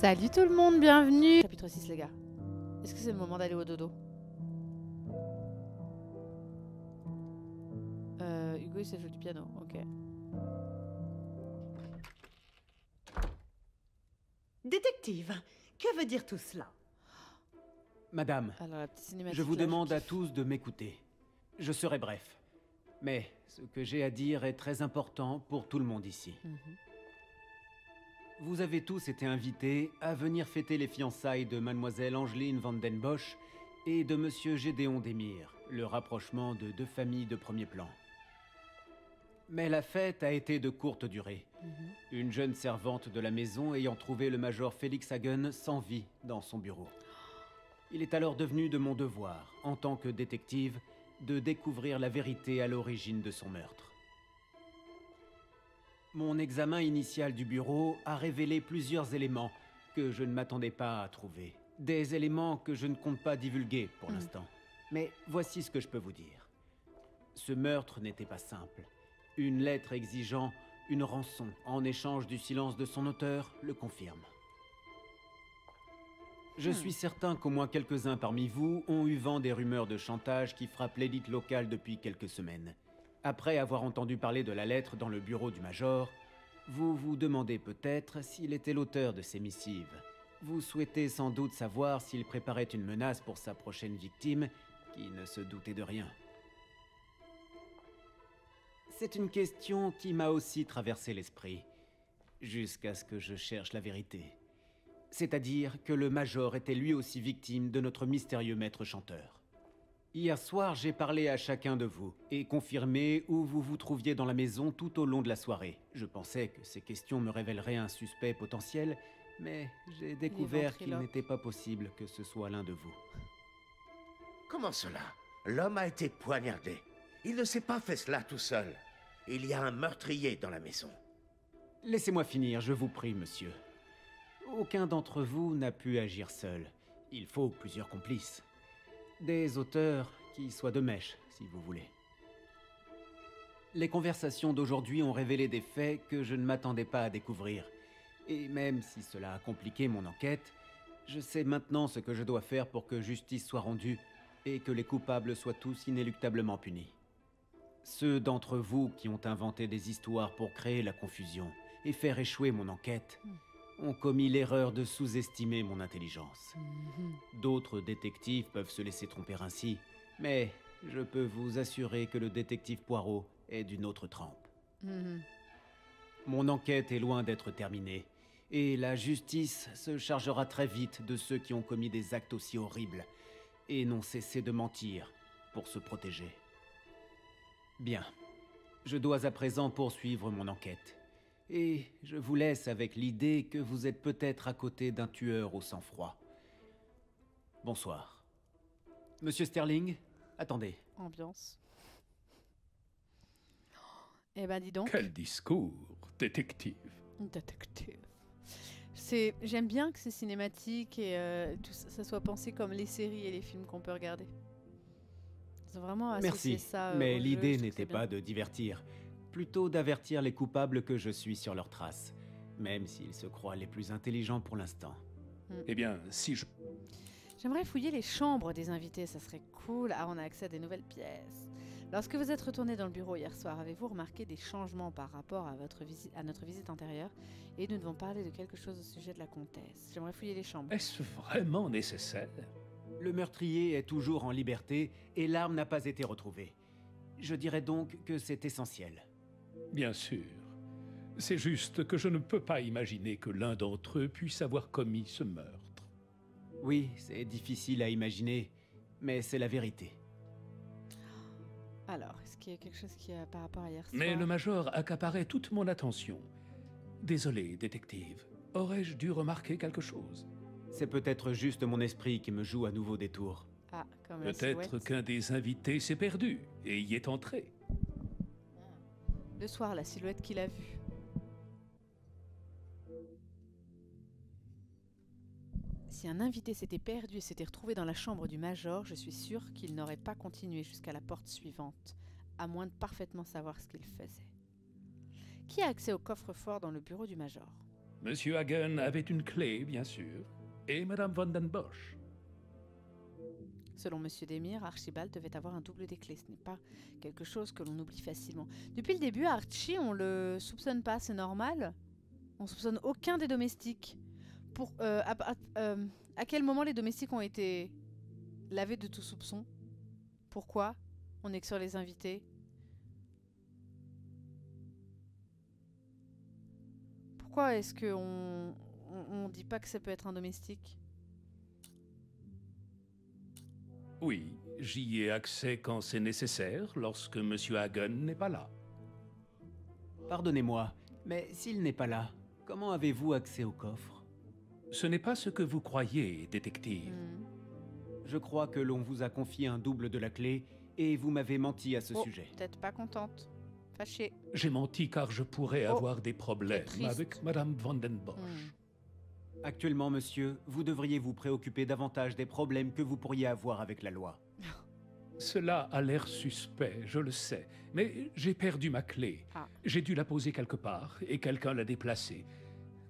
Salut tout le monde, bienvenue Chapitre 6 les gars. Est-ce que c'est le moment d'aller au dodo euh, Hugo il sait jouer du piano, ok. Détective, que veut dire tout cela Madame, Alors la petite cinématique. je vous là, demande à tous de m'écouter. Je serai bref. Mais ce que j'ai à dire est très important pour tout le monde ici. Mhm. Vous avez tous été invités à venir fêter les fiançailles de mademoiselle Angeline van den Bosch et de monsieur Gédéon Demir, le rapprochement de deux familles de premier plan. Mais la fête a été de courte durée. Mhm. Une jeune servante de la maison ayant trouvé le major Félix Hagen sans vie dans son bureau. Il est alors devenu de mon devoir, en tant que détective, de découvrir la vérité à l'origine de son meurtre. Mon examen initial du bureau a révélé plusieurs éléments que je ne m'attendais pas à trouver. Des éléments que je ne compte pas divulguer pour Mm. l'instant. Mais voici ce que je peux vous dire. Ce meurtre n'était pas simple. Une lettre exigeant une rançon en échange du silence de son auteur le confirme. Je Hmm. suis certain qu'au moins quelques-uns parmi vous ont eu vent des rumeurs de chantage qui frappent l'élite locale depuis quelques semaines. Après avoir entendu parler de la lettre dans le bureau du Major, vous vous demandez peut-être s'il était l'auteur de ces missives. Vous souhaitez sans doute savoir s'il préparait une menace pour sa prochaine victime, qui ne se doutait de rien. C'est une question qui m'a aussi traversé l'esprit, jusqu'à ce que je cherche la vérité. C'est-à-dire que le Major était lui aussi victime de notre mystérieux maître chanteur. Hier soir, j'ai parlé à chacun de vous et confirmé où vous vous trouviez dans la maison tout au long de la soirée. Je pensais que ces questions me révéleraient un suspect potentiel, mais j'ai découvert qu'il n'était pas possible que ce soit l'un de vous. Comment cela? L'homme a été poignardé. Il ne s'est pas fait cela tout seul. Il y a un meurtrier dans la maison. Laissez-moi finir, je vous prie, monsieur. Aucun d'entre vous n'a pu agir seul. Il faut plusieurs complices. Des auteurs qui soient de mèche, si vous voulez. Les conversations d'aujourd'hui ont révélé des faits que je ne m'attendais pas à découvrir. Et même si cela a compliqué mon enquête, je sais maintenant ce que je dois faire pour que justice soit rendue et que les coupables soient tous inéluctablement punis. Ceux d'entre vous qui ont inventé des histoires pour créer la confusion et faire échouer mon enquête ont commis l'erreur de sous-estimer mon intelligence. Mhm. D'autres détectives peuvent se laisser tromper ainsi, mais je peux vous assurer que le détective Poirot est d'une autre trempe. Mhm. Mon enquête est loin d'être terminée, et la justice se chargera très vite de ceux qui ont commis des actes aussi horribles et n'ont cessé de mentir pour se protéger. Bien, je dois à présent poursuivre mon enquête. Et je vous laisse avec l'idée que vous êtes peut-être à côté d'un tueur au sang-froid. Bonsoir. Monsieur Sterling, attendez. Ambiance. Eh ben dis donc, Quel discours, détective. détective. C'est, j'aime bien que c'est cinématique et euh, tout ça, ça soit pensé comme les séries et les films qu'on peut regarder. Ils ont vraiment associé Merci. ça. euh, Mais l'idée n'était pas bien. de divertir, plutôt d'avertir les coupables que je suis sur leurs traces, même s'ils se croient les plus intelligents pour l'instant. Eh bien, si je... J'aimerais fouiller les chambres des invités, ça serait cool. Ah, on a accès à des nouvelles pièces. Lorsque vous êtes retourné dans le bureau hier soir, avez-vous remarqué des changements par rapport à, votre visite, à notre visite antérieure? Et nous devons parler de quelque chose au sujet de la comtesse. J'aimerais fouiller les chambres. Est-ce vraiment nécessaire? Le meurtrier est toujours en liberté et l'arme n'a pas été retrouvée. Je dirais donc que c'est essentiel. Bien sûr. C'est juste que je ne peux pas imaginer que l'un d'entre eux puisse avoir commis ce meurtre. Oui, c'est difficile à imaginer, mais c'est la vérité. Alors, est-ce qu'il y a quelque chose qui a par rapport à hier soir Mais le major accaparait toute mon attention. Désolé, détective. Aurais-je dû remarquer quelque chose? C'est peut-être juste mon esprit qui me joue à nouveau des tours. Ah, Peut-être qu'un des invités s'est perdu et y est entré. Le soir, la silhouette qu'il a vue. Si un invité s'était perdu et s'était retrouvé dans la chambre du major, je suis sûre qu'il n'aurait pas continué jusqu'à la porte suivante, à moins de parfaitement savoir ce qu'il faisait. Qui a accès au coffre-fort dans le bureau du major? Monsieur Hagen avait une clé, bien sûr, et Madame Van den Bosch. Selon Monsieur Demir, Archibald devait avoir un double des clés. Ce n'est pas quelque chose que l'on oublie facilement. Depuis le début, Archie, on le soupçonne pas, c'est normal. On soupçonne aucun des domestiques. Pour, euh, euh, à quel moment les domestiques ont été lavés de tout soupçon? Pourquoi On est que sur les invités? Pourquoi est-ce que on, on, on dit pas que ça peut être un domestique? Oui, j'y ai accès quand c'est nécessaire, lorsque Monsieur Hagen n'est pas là. Pardonnez-moi, mais s'il n'est pas là, comment avez-vous accès au coffre? Ce n'est pas ce que vous croyez, détective. Hmm. Je crois que l'on vous a confié un double de la clé et vous m'avez menti à ce Oh, sujet. Peut-être pas contente. Fâchée. J'ai menti car je pourrais Oh, avoir des problèmes avec Madame Van den Bosch. Hmm. Actuellement, monsieur, vous devriez vous préoccuper davantage des problèmes que vous pourriez avoir avec la loi. Cela a l'air suspect, je le sais, mais j'ai perdu ma clé. Ah. J'ai dû la poser quelque part et quelqu'un l'a déplacée.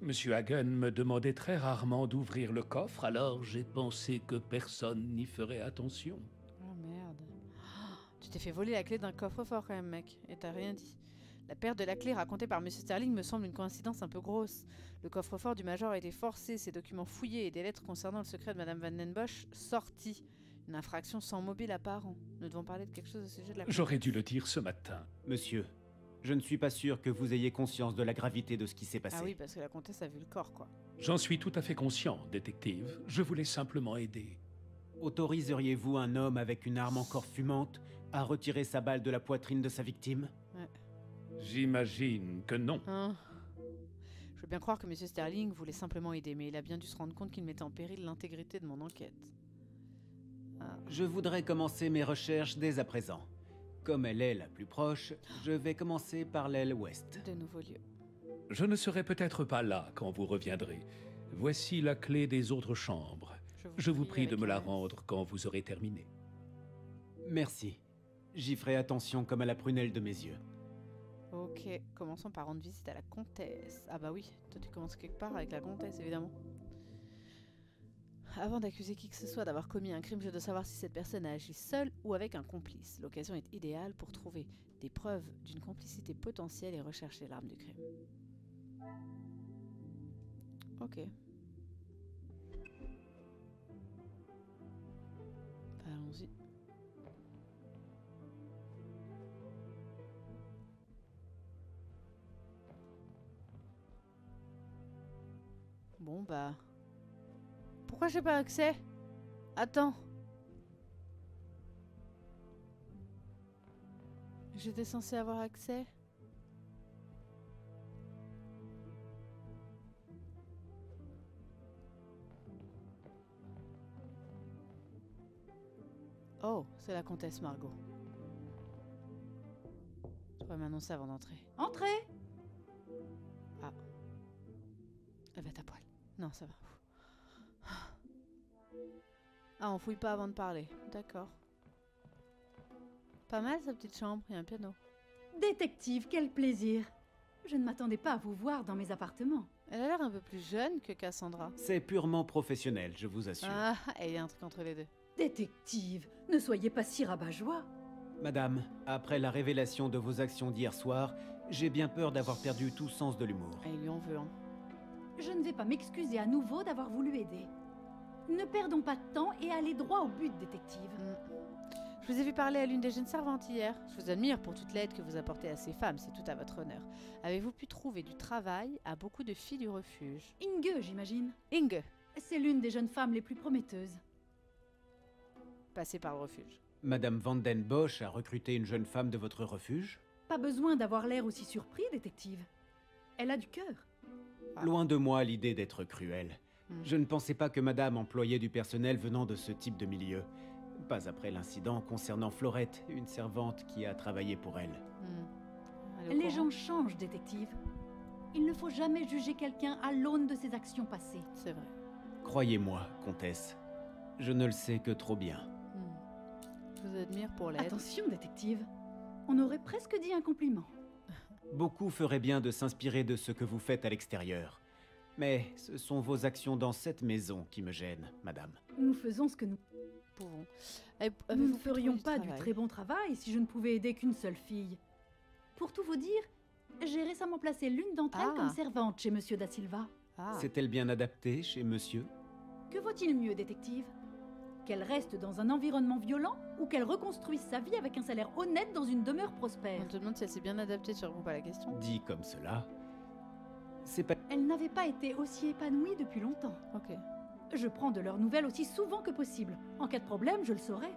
Monsieur Hagen me demandait très rarement d'ouvrir le coffre, alors j'ai pensé que personne n'y ferait attention. Oh merde. Oh, tu t'es fait voler la clé d'un coffre-fort quand même, mec. Et t'as rien dit. La perte de la clé racontée par Monsieur Sterling me semble une coïncidence un peu grosse. Le coffre-fort du Major a été forcé, ses documents fouillés et des lettres concernant le secret de Madame Van Den Bosch sortis. Une infraction sans mobile apparent. Nous devons parler de quelque chose au sujet de la clé. J'aurais dû le dire ce matin. Monsieur, je ne suis pas sûr que vous ayez conscience de la gravité de ce qui s'est passé. Ah oui, parce que la comtesse a vu le corps, quoi. J'en suis tout à fait conscient, détective. Je voulais simplement aider. Autoriseriez-vous un homme avec une arme encore fumante à retirer sa balle de la poitrine de sa victime? J'imagine que non. Hein Je veux bien croire que Monsieur Sterling voulait simplement aider, mais il a bien dû se rendre compte qu'il mettait en péril l'intégrité de mon enquête. Ah. Je voudrais commencer mes recherches dès à présent. Comme elle est la plus proche, je vais commencer par l'aile ouest. De nouveaux lieux. Je ne serai peut-être pas là quand vous reviendrez. Voici la clé des autres chambres. Je vous prie de me la rendre quand vous aurez terminé. Merci. J'y ferai attention comme à la prunelle de mes yeux. Ok, commençons par rendre visite à la comtesse. Ah bah oui, toi tu commences quelque part avec la comtesse, évidemment. Avant d'accuser qui que ce soit d'avoir commis un crime, je dois savoir si cette personne a agi seule ou avec un complice. L'occasion est idéale pour trouver des preuves d'une complicité potentielle et rechercher l'arme du crime. Ok. Bah, Allons-y. Bon bah... Pourquoi j'ai pas accès? Attends. J'étais censé avoir accès Oh, c'est la comtesse Margot. Je pourrais m'annoncer avant d'entrer. Entrez. Non, ça va. Ah, on fouille pas avant de parler. D'accord. Pas mal sa petite chambre, il y a un piano. Détective, quel plaisir Je ne m'attendais pas à vous voir dans mes appartements. Elle a l'air un peu plus jeune que Cassandra. C'est purement professionnel, je vous assure. Ah, et il y a un truc entre les deux. Détective, ne soyez pas si rabat-joie. Madame, après la révélation de vos actions d'hier soir, j'ai bien peur d'avoir perdu tout sens de l'humour. Ah, il lui en veut, hein. Je ne vais pas m'excuser à nouveau d'avoir voulu aider. Ne perdons pas de temps et allez droit au but, détective. Mm. Je vous ai vu parler à l'une des jeunes servantes hier. Je vous admire pour toute l'aide que vous apportez à ces femmes, c'est tout à votre honneur. Avez-vous pu trouver du travail à beaucoup de filles du refuge? Inge, j'imagine. Inge, C'est l'une des jeunes femmes les plus prometteuses. passez par le refuge. Madame Van Den Bosch a recruté une jeune femme de votre refuge? Pas besoin d'avoir l'air aussi surpris, détective. Elle a du cœur. Ah. Loin de moi l'idée d'être cruel. Hmm. Je ne pensais pas que Madame employait du personnel venant de ce type de milieu. Pas après l'incident concernant Florette, une servante qui a travaillé pour elle. Hmm. Les gens changent, détective. Il ne faut jamais juger quelqu'un à l'aune de ses actions passées. C'est vrai. Croyez-moi, comtesse, je ne le sais que trop bien. Hmm. Je vous admire pour l'aide. Attention, détective. On aurait presque dit un compliment. Beaucoup feraient bien de s'inspirer de ce que vous faites à l'extérieur. Mais ce sont vos actions dans cette maison qui me gênent, madame. Nous faisons ce que nous... Pouvons. Nous ne ferions pas du très bon travail si je ne pouvais aider qu'une seule fille. Pour tout vous dire, j'ai récemment placé l'une d'entre Ah. elles comme servante chez Monsieur Da Silva. Ah, C'est-elle bien adaptée chez monsieur? Que vaut-il mieux, détective? Qu'elle reste dans un environnement violent ou qu'elle reconstruise sa vie avec un salaire honnête dans une demeure prospère on te demande si elle s'est bien adaptée, tu réponds pas à la question. Dit comme cela, c'est pas... Elle n'avait pas été aussi épanouie depuis longtemps. Ok. Je prends de leurs nouvelles aussi souvent que possible. En cas de problème, je le saurai.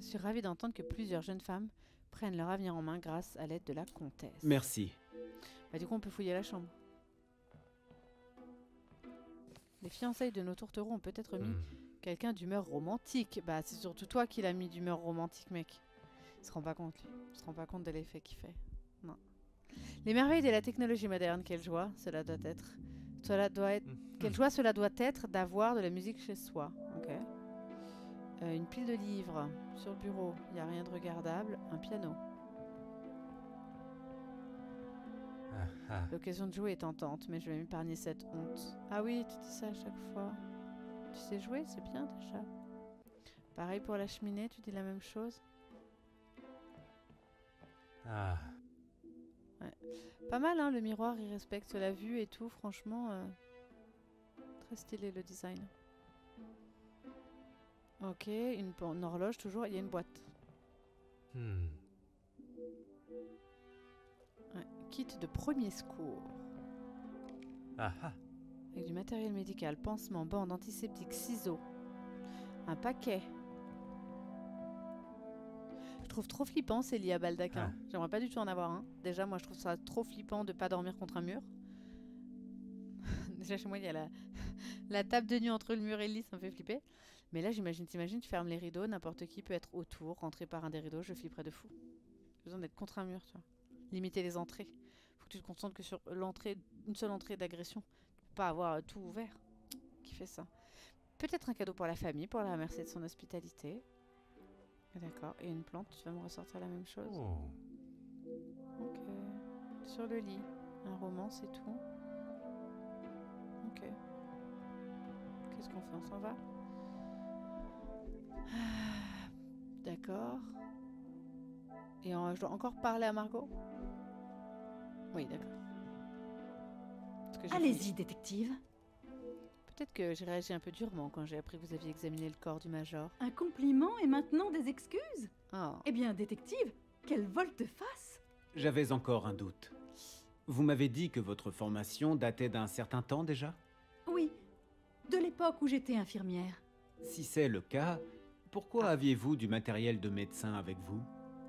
Je suis ravie d'entendre que plusieurs jeunes femmes prennent leur avenir en main grâce à l'aide de la comtesse. Merci. Bah, du coup, on peut fouiller la chambre. Les fiançailles de nos tourtereaux ont peut-être mis Hmm. Quelqu'un d'humeur romantique. Bah, c'est surtout toi qui l'as mis d'humeur romantique, mec. Il se rend pas compte, lui. Il se rend pas compte de l'effet qu'il fait. Non. Les merveilles de la technologie moderne, quelle joie cela doit être. Cela doit être. Quelle joie cela doit être d'avoir de la musique chez soi. Ok. Euh, une pile de livres sur le bureau. Il n'y a rien de regardable. Un piano. Ah, ah. L'occasion de jouer est tentante, mais je vais m'épargner cette honte. Ah oui, tu dis ça à chaque fois. Tu sais jouer, c'est bien déjà. Pareil pour la cheminée, tu dis la même chose. Ah. Pas mal, hein, le miroir, il respecte la vue et tout, franchement. euh, Très stylé le design. Ok, une, une horloge toujours, il y a une boîte. Hmm. Ouais, Kit de premier secours. Ah, ah. Avec du matériel médical, pansement, bande, antiseptique, ciseaux. Un paquet. Je trouve trop flippant ces lits à baldaquin. Ah. J'aimerais pas du tout en avoir un. Déjà, moi, je trouve ça trop flippant de pas dormir contre un mur. Déjà, chez moi, il y a la, la table de nuit entre le mur et le lit, ça me fait flipper. Mais là, j'imagine, t'imagines, tu fermes les rideaux, n'importe qui peut être autour, rentrer par un des rideaux, je flipperais de fou. J'ai besoin d'être contre un mur, tu vois. Limiter les entrées. Faut que tu te concentres que sur l'entrée, une seule entrée d'agression. Pas avoir euh, tout ouvert. Qui fait ça? Peut-être un cadeau pour la famille, pour la remercier de son hospitalité. D'accord. Et une plante, tu vas me ressortir la même chose? Oh. Ok. Sur le lit. Un roman, c'est tout. Ok. Qu'est-ce qu'on fait? On s'en va? Ah, D'accord. Et en- je dois encore parler à Margot? Oui, d'accord. Parce que j'ai Allez-y, détective. Peut-être que j'ai réagi un peu durement quand j'ai appris que vous aviez examiné le corps du Major. Un compliment et maintenant des excuses Oh. Eh bien, détective, quelle volte-face J'avais encore un doute. Vous m'avez dit que votre formation datait d'un certain temps déjà? Oui, de l'époque où j'étais infirmière. Si c'est le cas, pourquoi aviez-vous du matériel de médecin avec vous?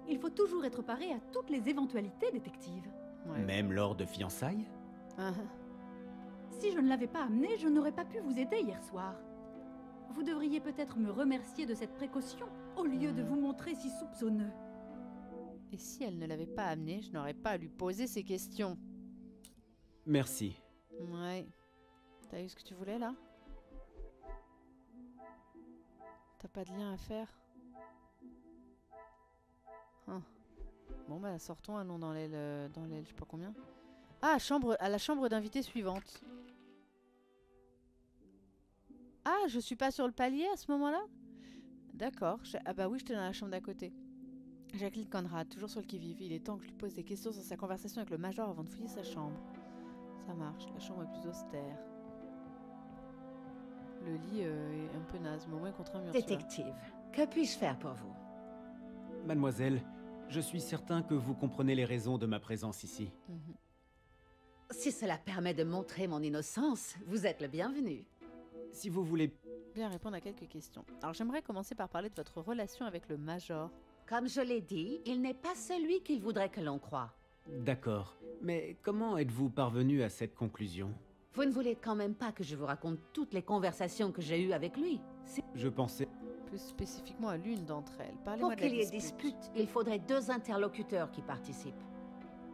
Il faut toujours être paré à toutes les éventualités, détective. Ouais. Même lors de fiançailles? Ah, Si je ne l'avais pas amené, je n'aurais pas pu vous aider hier soir. Vous devriez peut-être me remercier de cette précaution au lieu de vous montrer si soupçonneux. Et si elle ne l'avait pas amené, je n'aurais pas à lui poser ces questions. Merci. Ouais. T'as eu ce que tu voulais là? T'as pas de lien à faire? Hein. Bon bah sortons, allons dans l'aile, euh, dans l'aile, je sais pas combien. Ah, chambre, à la chambre d'invité suivante. Ah, je suis pas sur le palier à ce moment-là? D'accord. je- Ah bah oui, j'étais dans la chambre d'à côté. Jacqueline Conrad, toujours sur le qui-vive. Il est temps que je lui pose des questions sur sa conversation avec le major avant de fouiller sa chambre. Ça marche, la chambre est plus austère. Le lit euh, est un peu naze, mais au moins contre un mur. Détective, que puis-je faire pour vous? Mademoiselle, je suis certain que vous comprenez les raisons de ma présence ici. Mhm. Si cela permet de montrer mon innocence, vous êtes le bienvenu. Si vous voulez... Bien répondre à quelques questions. Alors j'aimerais commencer par parler de votre relation avec le major. Comme je l'ai dit, il n'est pas celui qu'il voudrait que l'on croie. D'accord. Mais comment êtes-vous parvenu à cette conclusion? Vous ne voulez quand même pas que je vous raconte toutes les conversations que j'ai eues avec lui. Je pensais... Plus spécifiquement à l'une d'entre elles. Parlez-moi Pour qu'il y ait dispute, il faudrait deux interlocuteurs qui participent.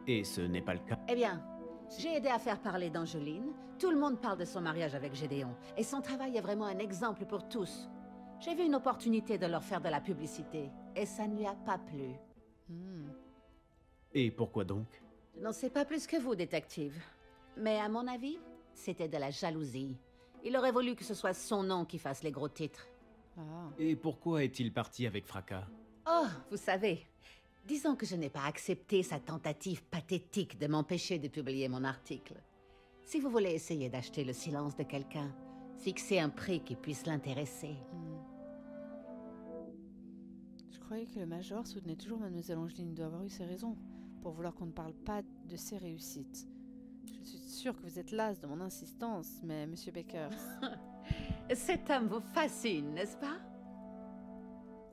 Et ce n'est pas le cas. Eh bien, j'ai aidé à faire parler d'Angeline. Tout le monde parle de son mariage avec Gédéon. Et son travail est vraiment un exemple pour tous. J'ai vu une opportunité de leur faire de la publicité. Et ça ne lui a pas plu. Hmm. Et pourquoi donc? Je n'en sais pas plus que vous, détective. Mais à mon avis, C'était de la jalousie. Il aurait voulu que ce soit son nom qui fasse les gros titres. Ah. Et pourquoi est-il parti avec fracas? Oh, vous savez, disons que je n'ai pas accepté sa tentative pathétique de m'empêcher de publier mon article. Si vous voulez essayer d'acheter le silence de quelqu'un, fixez un prix qui puisse l'intéresser. Hmm. Je croyais que le Major soutenait toujours Mademoiselle Angeline. Doit avoir eu ses raisons pour vouloir qu'on ne parle pas de ses réussites. Je suis sûre que vous êtes las de mon insistance, mais Monsieur Baker. Cet homme vous fascine, n'est-ce pas?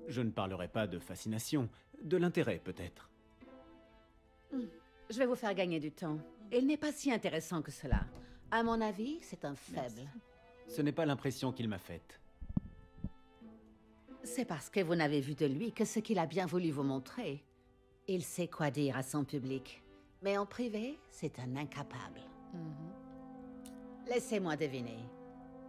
Je ne parlerai pas de fascination, de l'intérêt peut-être. Je vais vous faire gagner du temps. Il n'est pas si intéressant que cela. À mon avis, c'est un faible. Ce n'est pas l'impression qu'il m'a faite. C'est parce que vous n'avez vu de lui que ce qu'il a bien voulu vous montrer. Il sait quoi dire à son public. Mais en privé, c'est un incapable. Mhm. Laissez-moi deviner.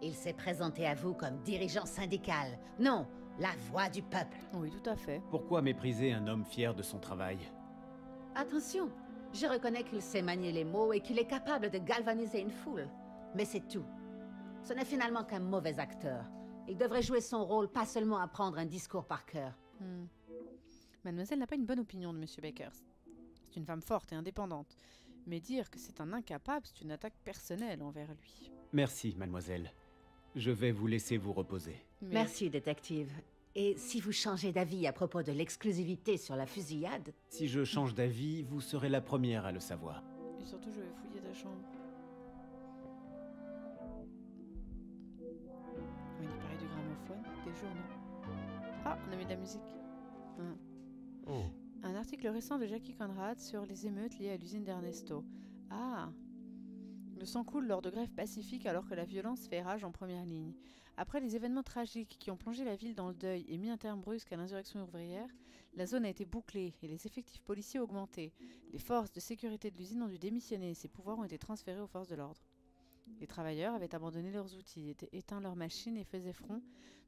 Il s'est présenté à vous comme dirigeant syndical. Non, la voix du peuple. Oui, tout à fait. Pourquoi mépriser un homme fier de son travail? Attention, je reconnais qu'il sait manier les mots et qu'il est capable de galvaniser une foule. Mais c'est tout. Ce n'est finalement qu'un mauvais acteur. Il devrait jouer son rôle, pas seulement apprendre un discours par cœur. Hmm. Mademoiselle n'a pas une bonne opinion de Monsieur Baker. C'est une femme forte et indépendante. Mais dire que c'est un incapable, c'est une attaque personnelle envers lui. Merci, mademoiselle. Je vais vous laisser vous reposer. Mais- Merci, détective. Et si vous changez d'avis à propos de l'exclusivité sur la fusillade, Si je change d'avis, vous serez la première à le savoir. Et surtout, je vais fouiller ta chambre. Il paraît du gramophone, des journaux. Ah, on a mis de la musique. Hein. Oh. Un article récent de Jackie Conrad sur les émeutes liées à l'usine d'Ernesto. Ah Le sang coule lors de grèves pacifiques alors que la violence fait rage en première ligne. Après les événements tragiques qui ont plongé la ville dans le deuil et mis un terme brusque à l'insurrection ouvrière, la zone a été bouclée et les effectifs policiers augmentés. Les forces de sécurité de l'usine ont dû démissionner et ses pouvoirs ont été transférés aux forces de l'ordre. Les travailleurs avaient abandonné leurs outils, étaient éteints leurs machines et faisaient front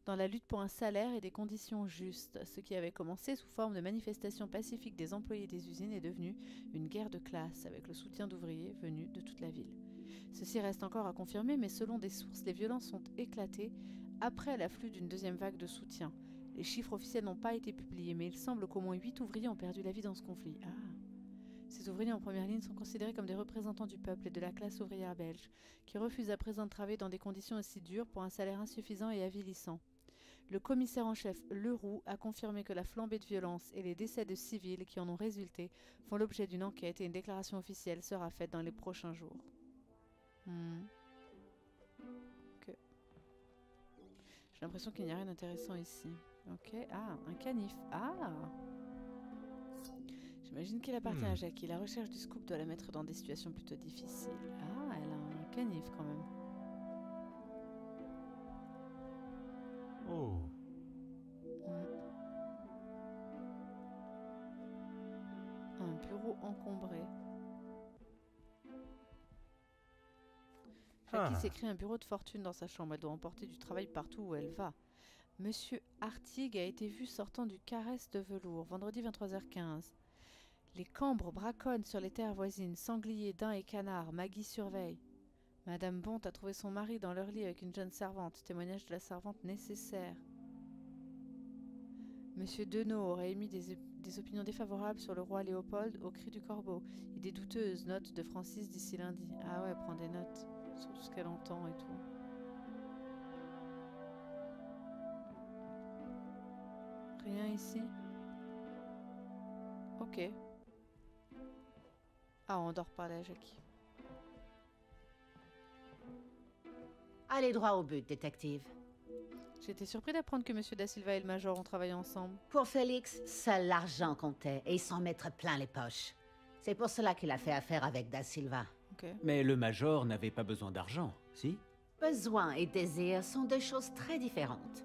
dans la lutte pour un salaire et des conditions justes. Ce qui avait commencé sous forme de manifestations pacifiques des employés des usines est devenu une guerre de classe avec le soutien d'ouvriers venus de toute la ville. Ceci reste encore à confirmer, mais selon des sources, les violences ont éclaté après l'afflux d'une deuxième vague de soutien. Les chiffres officiels n'ont pas été publiés, mais il semble qu'au moins 8 ouvriers ont perdu la vie dans ce conflit. Ah. Ces ouvriers en première ligne sont considérés comme des représentants du peuple et de la classe ouvrière belge, qui refusent à présent de travailler dans des conditions aussi dures pour un salaire insuffisant et avilissant. Le commissaire en chef Leroux a confirmé que la flambée de violence et les décès de civils qui en ont résulté font l'objet d'une enquête et une déclaration officielle sera faite dans les prochains jours. Hmm. Ok. J'ai l'impression qu'il n'y a rien d'intéressant ici. Ok. Ah, un canif. Ah J'imagine qu'il appartient à Hmm. Jackie. La recherche du scoop doit la mettre dans des situations plutôt difficiles. Ah, elle a un canif quand même. Oh. Un bureau encombré. Jackie Ah. créé un bureau de fortune dans sa chambre. Elle doit emporter du travail partout où elle va. Monsieur Artigue a été vu sortant du caresse de velours, vendredi 23h15. Les cambres braconnent sur les terres voisines, sangliers, daims et canards. Maggie surveille. Madame Bont a trouvé son mari dans leur lit avec une jeune servante. Témoignage de la servante nécessaire. Monsieur Denot aurait émis des, des opinions défavorables sur le roi Léopold au cri du corbeau. Idée douteuse, note de Francis d'ici lundi. Ah ouais, prends des notes sur tout ce qu'elle entend et tout. Rien ici Ok. Ah, on dort parler à Jackie. allez droit au but, détective. J'étais surpris d'apprendre que Monsieur Da Silva et le Major ont travaillé ensemble. Pour Félix, seul l'argent comptait et il s'en mettre plein les poches. C'est pour cela qu'il a fait affaire avec Da Silva. Mais le Major n'avait pas besoin d'argent, si? Besoin et désir sont deux choses très différentes.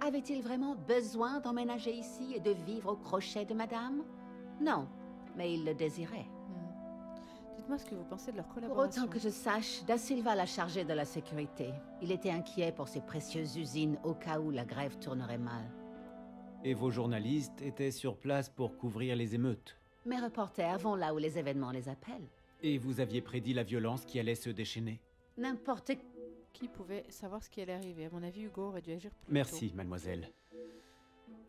Avait-il vraiment besoin d'emménager ici et de vivre au crochet de madame? Non, mais il le désirait. Hmm. Dites-moi ce que vous pensez de leur Pour collaboration. autant que je sache, Da Silva l'a chargé de la sécurité. Il était inquiet pour ses précieuses usines au cas où la grève tournerait mal. Et vos journalistes étaient sur place pour couvrir les émeutes? Mes reporters vont là où les événements les appellent. Et vous aviez prédit la violence qui allait se déchaîner N'importe qui pouvait savoir ce qui allait arriver? À mon avis, Hugo aurait dû agir plus Merci, mademoiselle.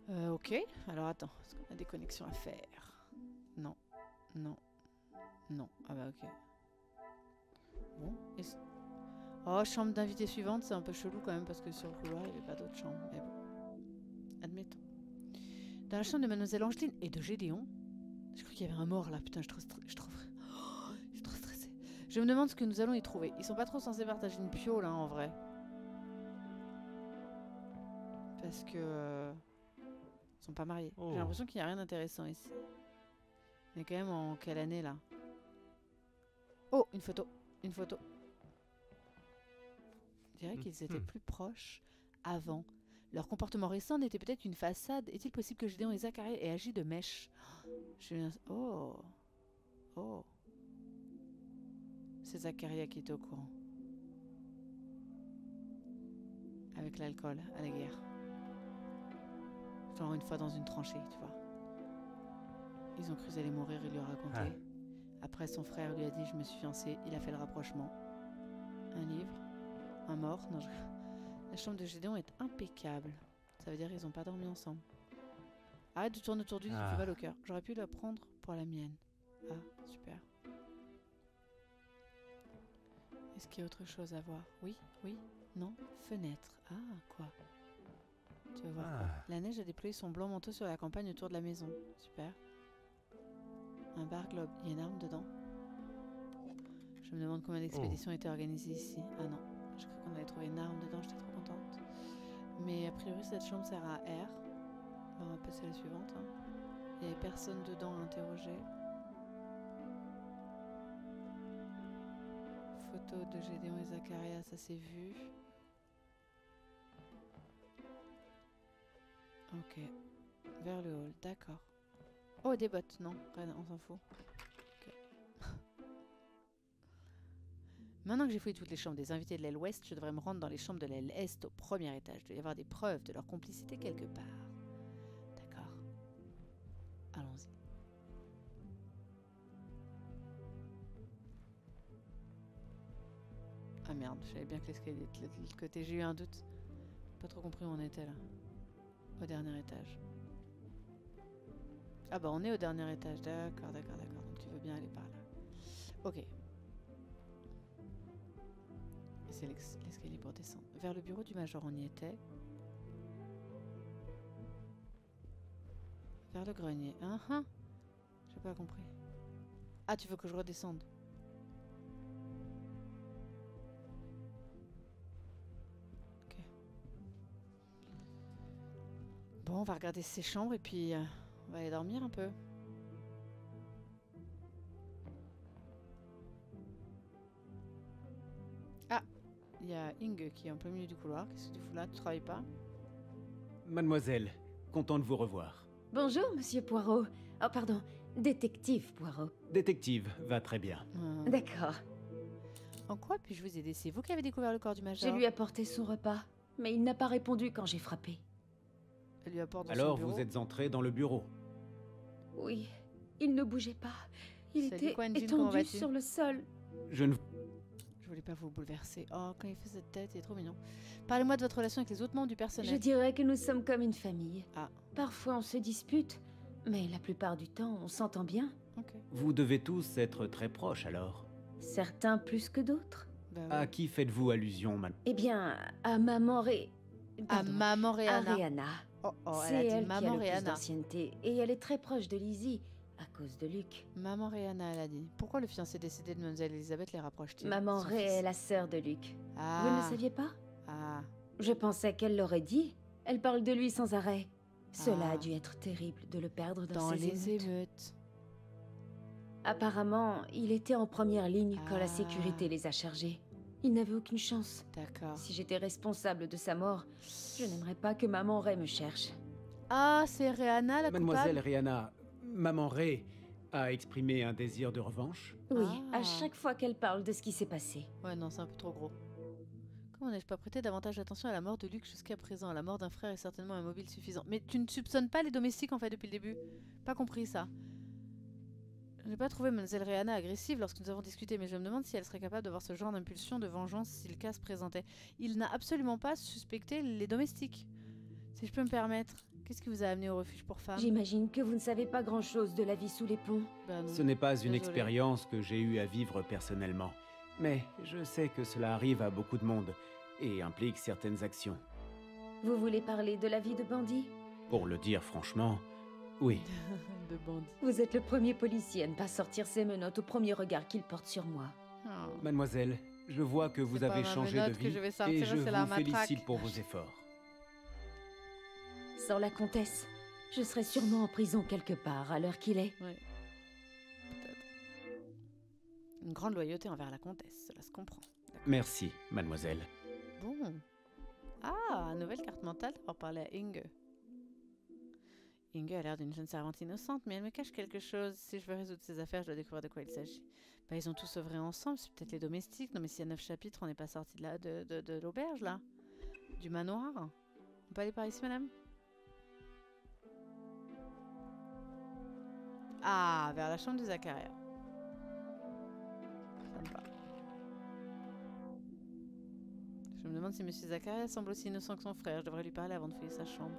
Euh, ok, alors attends, est-ce qu'on a des connexions à faire? Non, non, non. Ah bah ok. Bon, et Oh, chambre d'invité suivante, c'est un peu chelou quand même parce que sur le couloir, il n'y avait pas d'autre chambre. Mais bon, admettons. Dans la chambre de Mademoiselle Angeline et de Gédéon, je crois qu'il y avait un mort là, putain, je suis Je me demande ce que nous allons y trouver. Ils sont pas trop censés partager une pio là en vrai. Parce que. euh, Ils sont pas mariés. Oh. J'ai l'impression qu'il n'y a rien d'intéressant ici. On est quand même en quelle année là? Oh, une photo. Une photo. Je dirais qu'ils étaient Mhm. plus proches avant. Leur comportement récent n'était peut-être une façade. Est-il possible que Gédéon et Zacharie aient agi de mèche? Je... Oh. Oh. C'est Zacharia qui était au courant. Avec l'alcool, à la guerre. Genre une fois dans une tranchée, tu vois. Ils ont cru qu'ils allaient mourir, il lui a raconté. Ah. Après, son frère lui a dit Je me suis fiancé. Il a fait le rapprochement. Un livre. Un mort. Non, je- La chambre de Gédéon est impeccable. Ça veut dire qu'ils n'ont pas dormi ensemble. Arrête de tourner autour du lit, tu Ah. mal au cœur. J'aurais pu la prendre pour la mienne. Ah, super. Est-ce qu'il y a autre chose à voir? Oui, oui, non Fenêtre. Ah, quoi? Tu veux voir? Ah. La neige a déployé son blanc manteau sur la campagne autour de la maison. Super. Un bar globe. Il y a une arme dedans. Je me demande combien d'expéditions étaient organisées ici. Ah non, je crois qu'on allait trouver une arme dedans, j'étais trop contente. Mais a priori, cette chambre sert à R. On va passer à la suivante. hein. Il n'y avait personne dedans à interroger. De Gédéon et Zacharia, ça s'est vu. Ok. Vers le hall, d'accord. Oh, des bottes, non, on s'en fout. Ok. Maintenant que j'ai fouillé toutes les chambres des invités de l'aile ouest, je devrais me rendre dans les chambres de l'aile est au premier étage. Il doit y avoir des preuves de leur complicité quelque part. Merde, je savais bien que l'escalier était de l'autre côté. J'ai eu un doute. Pas trop compris où on était là. Au dernier étage. Ah bah on est au dernier étage. D'accord, d'accord, d'accord. Donc tu veux bien aller par là. Ok. C'est l'escalier pour descendre. Vers le bureau du major, on y était. Vers le grenier. Hein, hein J'ai pas compris. Ah, tu veux que je redescende? Bon, on va regarder ces chambres et puis euh, on va aller dormir un peu. Ah, il y a Inge qui est en plein milieu du couloir. Qu'est-ce que tu fous là? Tu travailles pas? Mademoiselle, content de vous revoir. Bonjour, monsieur Poirot. Oh, pardon, détective Poirot. Détective, va très bien. Euh, D'accord. En quoi puis-je vous aider? C'est vous qui avez découvert le corps du major? Je lui ai apporté son repas, mais il n'a pas répondu quand j'ai frappé. Elle lui apporte dans son Alors vous êtes entré dans le bureau. Oui, il ne bougeait pas. Il était étendu sur le sol. Je ne... Je voulais pas vous bouleverser. Oh, quand il fait cette tête, il est trop mignon. Parlez-moi de votre relation avec les autres membres du personnel. Je dirais que nous sommes comme une famille. Ah. Parfois on se dispute, mais la plupart du temps on s'entend bien. Ok. Vous devez tous être très proches alors. Certains plus que d'autres. Bah, À qui faites-vous allusion, man Eh bien, à maman Ré... À maman à Rihanna. Oh, oh, C'est elle a dit elle qui a maman le plus d'ancienneté, et elle est très proche de Lizzie, à cause de Luc. Maman Rihanna, elle a dit. Pourquoi le fiancé décédé de Mademoiselle Elisabeth les rapproche-t-il? Maman fils est la sœur de Luc. Ah. Vous ne saviez pas? Ah. Je pensais qu'elle l'aurait dit. Elle parle de lui sans arrêt. Cela Ah. a dû être terrible de le perdre dans, Dans ces les émeutes. émeutes. Apparemment, il était en première ligne quand Ah. la sécurité les a chargés. Il n'avait aucune chance. D'accord. Si j'étais responsable de sa mort, je n'aimerais pas que maman Ray me cherche. Ah, c'est Rihanna la Mademoiselle coupable Rihanna, Maman Ray a exprimé un désir de revanche. Oui, Ah. à chaque fois qu'elle parle de ce qui s'est passé. Ouais, non, c'est un peu trop gros. Comment n'ai-je pas prêté davantage d'attention à la mort de Luc jusqu'à présent? La mort d'un frère est certainement un mobile suffisant. Mais tu ne soupçonnes pas les domestiques en fait depuis le début? Pas compris ça. Je n'ai pas trouvé Mademoiselle Rihanna agressive lorsque nous avons discuté, mais je me demande si elle serait capable d'avoir ce genre d'impulsion de vengeance si le cas se présentait. Il n'a absolument pas suspecté les domestiques. Si je peux me permettre, qu'est-ce qui vous a amené au refuge pour femmes? J'imagine que vous ne savez pas grand-chose de la vie sous les ponts. Bah non. Ce n'est pas une expérience que j'ai eu à vivre personnellement. Mais je sais que cela arrive à beaucoup de monde et implique certaines actions. Vous voulez parler de la vie de bandit Pour le dire franchement, oui. de. Vous êtes le premier policier à ne pas sortir ses menottes au premier regard qu'il porte sur moi. Oh. Mademoiselle, je vois que vous avez changé de vie je vais sortir, et je c'est la vous félicite pour vos efforts. Sans la comtesse, je serais sûrement en prison quelque part à l'heure qu'il est. Peut-être. Une grande loyauté envers la comtesse, cela se comprend. Merci, mademoiselle. Bon. Ah, nouvelle carte mentale pour parler à Inge. Inge a l'air d'une jeune servante innocente, mais elle me cache quelque chose. Si je veux résoudre ces affaires, je dois découvrir de quoi il s'agit. Bah, ils ont tous œuvré ensemble, c'est peut-être les domestiques. Non, mais s'il y a neuf chapitres, on n'est pas sorti de, la- de, de, l'auberge, là Du manoir On peut aller par ici, madame? Ah, vers la chambre de Zacharia. Je me demande si Monsieur Zacharia semble aussi innocent que son frère. Je devrais lui parler avant de fouiller sa chambre.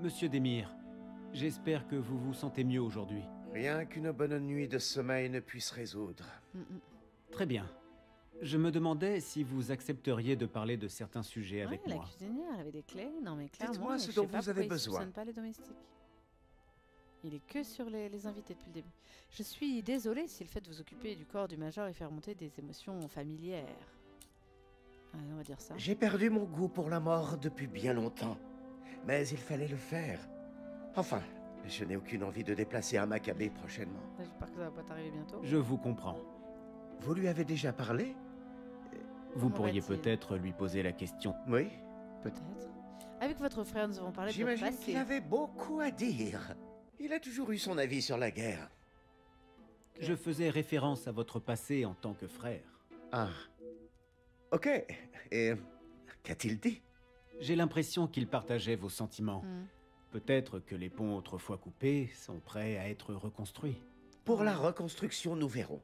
Monsieur Demir, j'espère que vous vous sentez mieux aujourd'hui. Rien qu'une bonne nuit de sommeil ne puisse résoudre. Mm, mm. Très bien. Je me demandais si vous accepteriez de parler de certains sujets avec ouais, moi. la cuisinière, elle avait des clés. Non, mais clairement, Dites-moi ce dont pas vous avez il besoin. soupçonne pas les domestiques. Il est que sur les, les invités depuis le début. Je suis désolée si le fait de vous occuper du corps du major et faire monter des émotions familières. Allez, on va dire ça. J'ai perdu mon goût pour la mort depuis bien longtemps. Mais il fallait le faire. Enfin, je n'ai aucune envie de déplacer un Maccabée prochainement. J'espère que ça va pas t'arriver bientôt. Je vous comprends. Vous lui avez déjà parlé? Vous pourriez peut-être lui poser la question. Oui. Peut-être. Avec votre frère, nous avons parlé de votre J'imagine passé. qu'il avait beaucoup à dire. Il a toujours eu son avis sur la guerre. Je faisais référence à votre passé en tant que frère. Ah. Ok. Et qu'a-t-il dit? J'ai l'impression qu'il partageait vos sentiments. Hmm. Peut-être que les ponts autrefois coupés sont prêts à être reconstruits. Pour la reconstruction, nous verrons.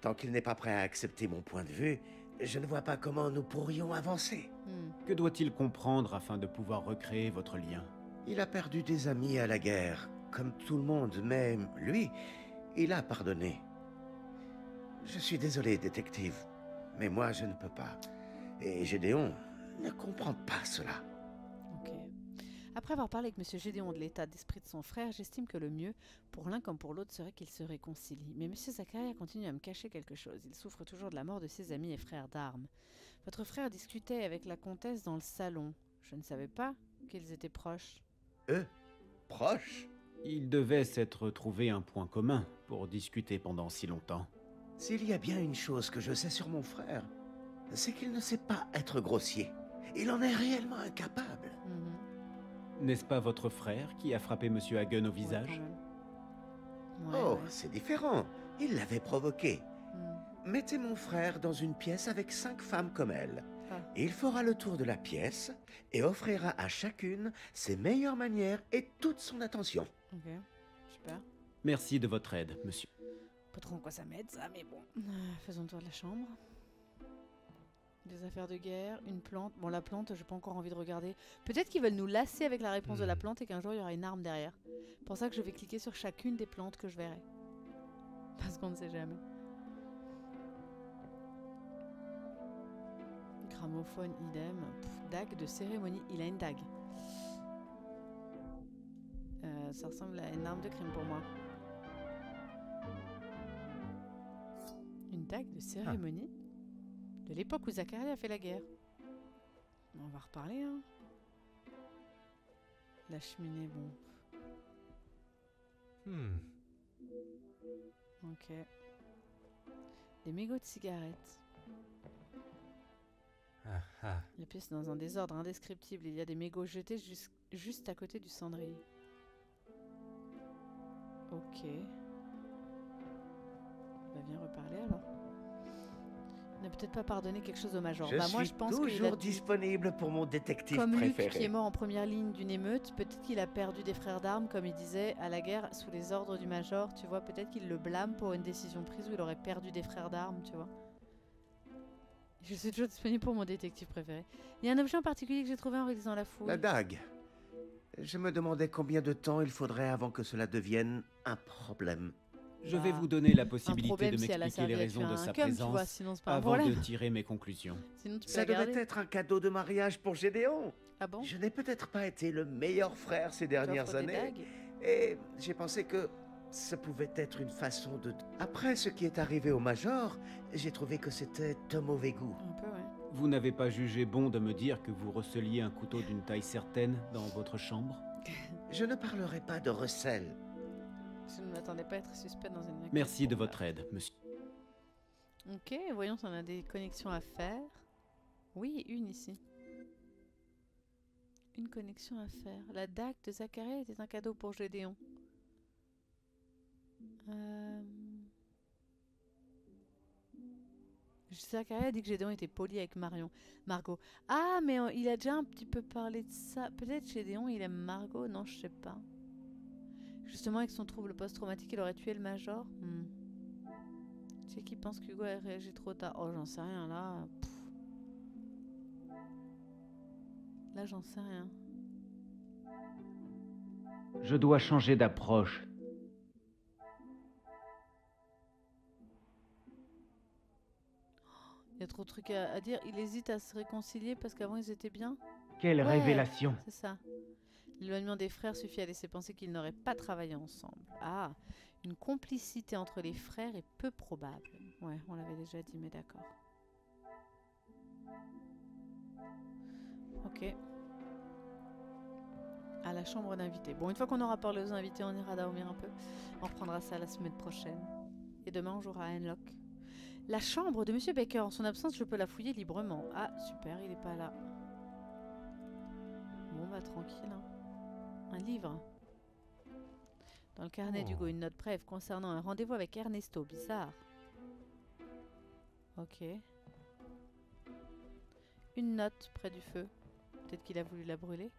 Tant qu'il n'est pas prêt à accepter mon point de vue, je ne vois pas comment nous pourrions avancer. Hmm. Que doit-il comprendre afin de pouvoir recréer votre lien? Il a perdu des amis à la guerre, comme tout le monde, mais lui, il a pardonné. Je suis désolé, détective, mais moi je ne peux pas. Et Gédéon ne comprend pas cela. Ok. Après avoir parlé avec Monsieur Gédéon de l'état d'esprit de son frère, j'estime que le mieux, pour l'un comme pour l'autre, serait qu'ils se réconcilient. Mais Monsieur Zacharia continue à me cacher quelque chose. Il souffre toujours de la mort de ses amis et frères d'armes. Votre frère discutait avec la comtesse dans le salon. Je ne savais pas qu'ils étaient proches. Eux, proches? Ils devaient s'être trouvé un point commun pour discuter pendant si longtemps. S'il y a bien une chose que je sais sur mon frère, c'est qu'il ne sait pas être grossier. Il en est réellement incapable. Mhm. N'est-ce pas votre frère qui a frappé Monsieur Hagen au visage. Ouais, oh, ouais. c'est différent. Il l'avait provoqué. Hmm. Mettez mon frère dans une pièce avec cinq femmes comme elle. Ah. Il fera le tour de la pièce et offrira à chacune ses meilleures manières et toute son attention. Ok, super. Merci de votre aide, monsieur. Pas trop en quoi ça m'aide, ça, mais bon. Euh, faisons le tour de la chambre. Des affaires de guerre, une plante. Bon, la plante, j'ai pas encore envie de regarder. Peut-être qu'ils veulent nous lasser avec la réponse de la Hmm. plante et qu'un jour il y aura une arme derrière. Pour ça que je vais cliquer sur chacune des plantes que je verrai. Parce qu'on ne sait jamais. Gramophone, idem. Pff, dague de cérémonie. Il a une dague. Euh, ça ressemble à une arme de crime pour moi. Une dague de cérémonie De l'époque où Zacharie a fait la guerre. On va reparler, hein. La cheminée, bon. Hmm. Ok. Des mégots de cigarettes. Ah ah. La pièce est dans un désordre indescriptible. Il y a des mégots jetés jus- juste à côté du cendrier. Ok. Bah viens reparler alors. Ne peut-être pas pardonner quelque chose au Major. Je bah, suis moi, je pense toujours disponible pour mon détective Comme Luc préféré. qui est mort en première ligne d'une émeute, peut-être qu'il a perdu des frères d'armes, comme il disait, à la guerre sous les ordres du Major. Tu vois, peut-être qu'il le blâme pour une décision prise où il aurait perdu des frères d'armes, tu vois. Je suis toujours disponible pour mon détective préféré. Il y a un objet en particulier que j'ai trouvé en réalisant la fouille. La dague. Je me demandais combien de temps il faudrait avant que cela devienne un problème. Je vais Bah, vous donner la possibilité de m'expliquer les raisons de sa cum, tu vois, présence avant de tirer mes conclusions. Sinon tu peux Ça devait être un cadeau de mariage pour Gédéon. Ah bon? Je n'ai peut-être pas été le meilleur frère ces dernières années. Et j'ai pensé que ça pouvait être une façon de... Après ce qui est arrivé au Major, j'ai trouvé que c'était de mauvais goût. Un peu, ouais. Vous n'avez pas jugé bon de me dire que vous receliez un couteau d'une taille certaine dans votre chambre? Je ne parlerai pas de recel. Je ne m'attendais pas à être suspect dans une Merci de votre aide, monsieur. Ok, voyons si on a des connexions à faire. Oui, une ici. Une connexion à faire. La dague de Zacharia était un cadeau pour Gédéon. Euh... Zacharia dit que Gédéon était poli avec Marion. Margot. Ah, mais il a déjà un petit peu parlé de ça. Peut-être Gédéon, il aime Margot Non, je sais pas. Justement, avec son trouble post-traumatique, il aurait tué le Major Hmm. Tu sais qui pense qu'Hugo a réagi trop tard Oh, j'en sais rien, là. pff. Là, j'en sais rien. Je dois changer d'approche. Il y a trop de trucs à, à dire. Il hésite à se réconcilier parce qu'avant, ils étaient bien Quelle Ouais. révélation C'est ça. L'éloignement des frères suffit à laisser penser qu'ils n'auraient pas travaillé ensemble. Ah, une complicité entre les frères est peu probable. Ouais, on l'avait déjà dit, mais d'accord. Ok. À la chambre d'invités. Bon, une fois qu'on aura parlé aux invités, on ira dormir un peu. On reprendra ça la semaine prochaine. Et demain, on jouera à. La chambre de Monsieur Baker. En son absence, je peux la fouiller librement. Ah, super, il est pas là. Bon, bah tranquille. hein. Un livre. Dans le carnet Oh. d'Hugo, une note brève concernant un rendez-vous avec Ernesto. Bizarre. Ok. Une note près du feu. Peut-être qu'il a voulu la brûler.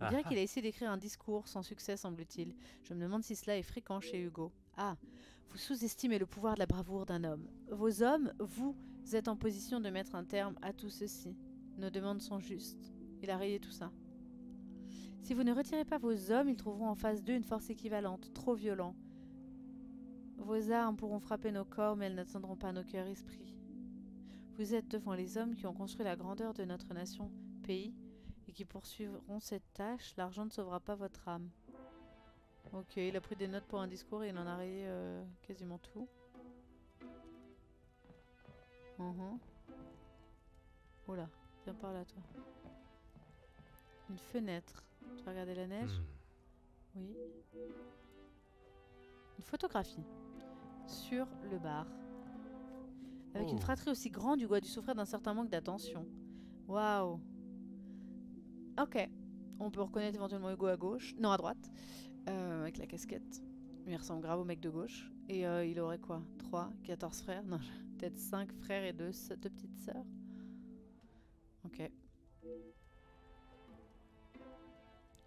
On dirait Ah, qu'il a essayé d'écrire un discours sans succès, semble-t-il. Je me demande si cela est fréquent chez Hugo. Ah, vous sous-estimez le pouvoir de la bravoure d'un homme. Vos hommes, vous, êtes en position de mettre un terme à tout ceci. Nos demandes sont justes. Il a rayé tout ça. Si vous ne retirez pas vos hommes, ils trouveront en face d'eux une force équivalente, trop violent. Vos armes pourront frapper nos corps, mais elles n'atteindront pas nos cœurs esprits. Vous êtes devant les hommes qui ont construit la grandeur de notre nation, pays, et qui poursuivront cette tâche. L'argent ne sauvera pas votre âme. Ok, il a pris des notes pour un discours et il en a rayé euh, quasiment tout. Oh là, viens par là, toi. Une fenêtre. Tu vas regarder la neige hmm. Oui. Une photographie sur le bar. Avec une Oh. fratrie aussi grande, Hugo a dû souffrir d'un certain manque d'attention. Waouh. Ok. On peut reconnaître éventuellement Hugo à gauche. Non, à droite. Euh, avec la casquette. Il ressemble grave au mec de gauche. Et euh, il aurait quoi? 3, 14 frères? Non, peut-être 5 frères et 2 deux petites sœurs. Ok.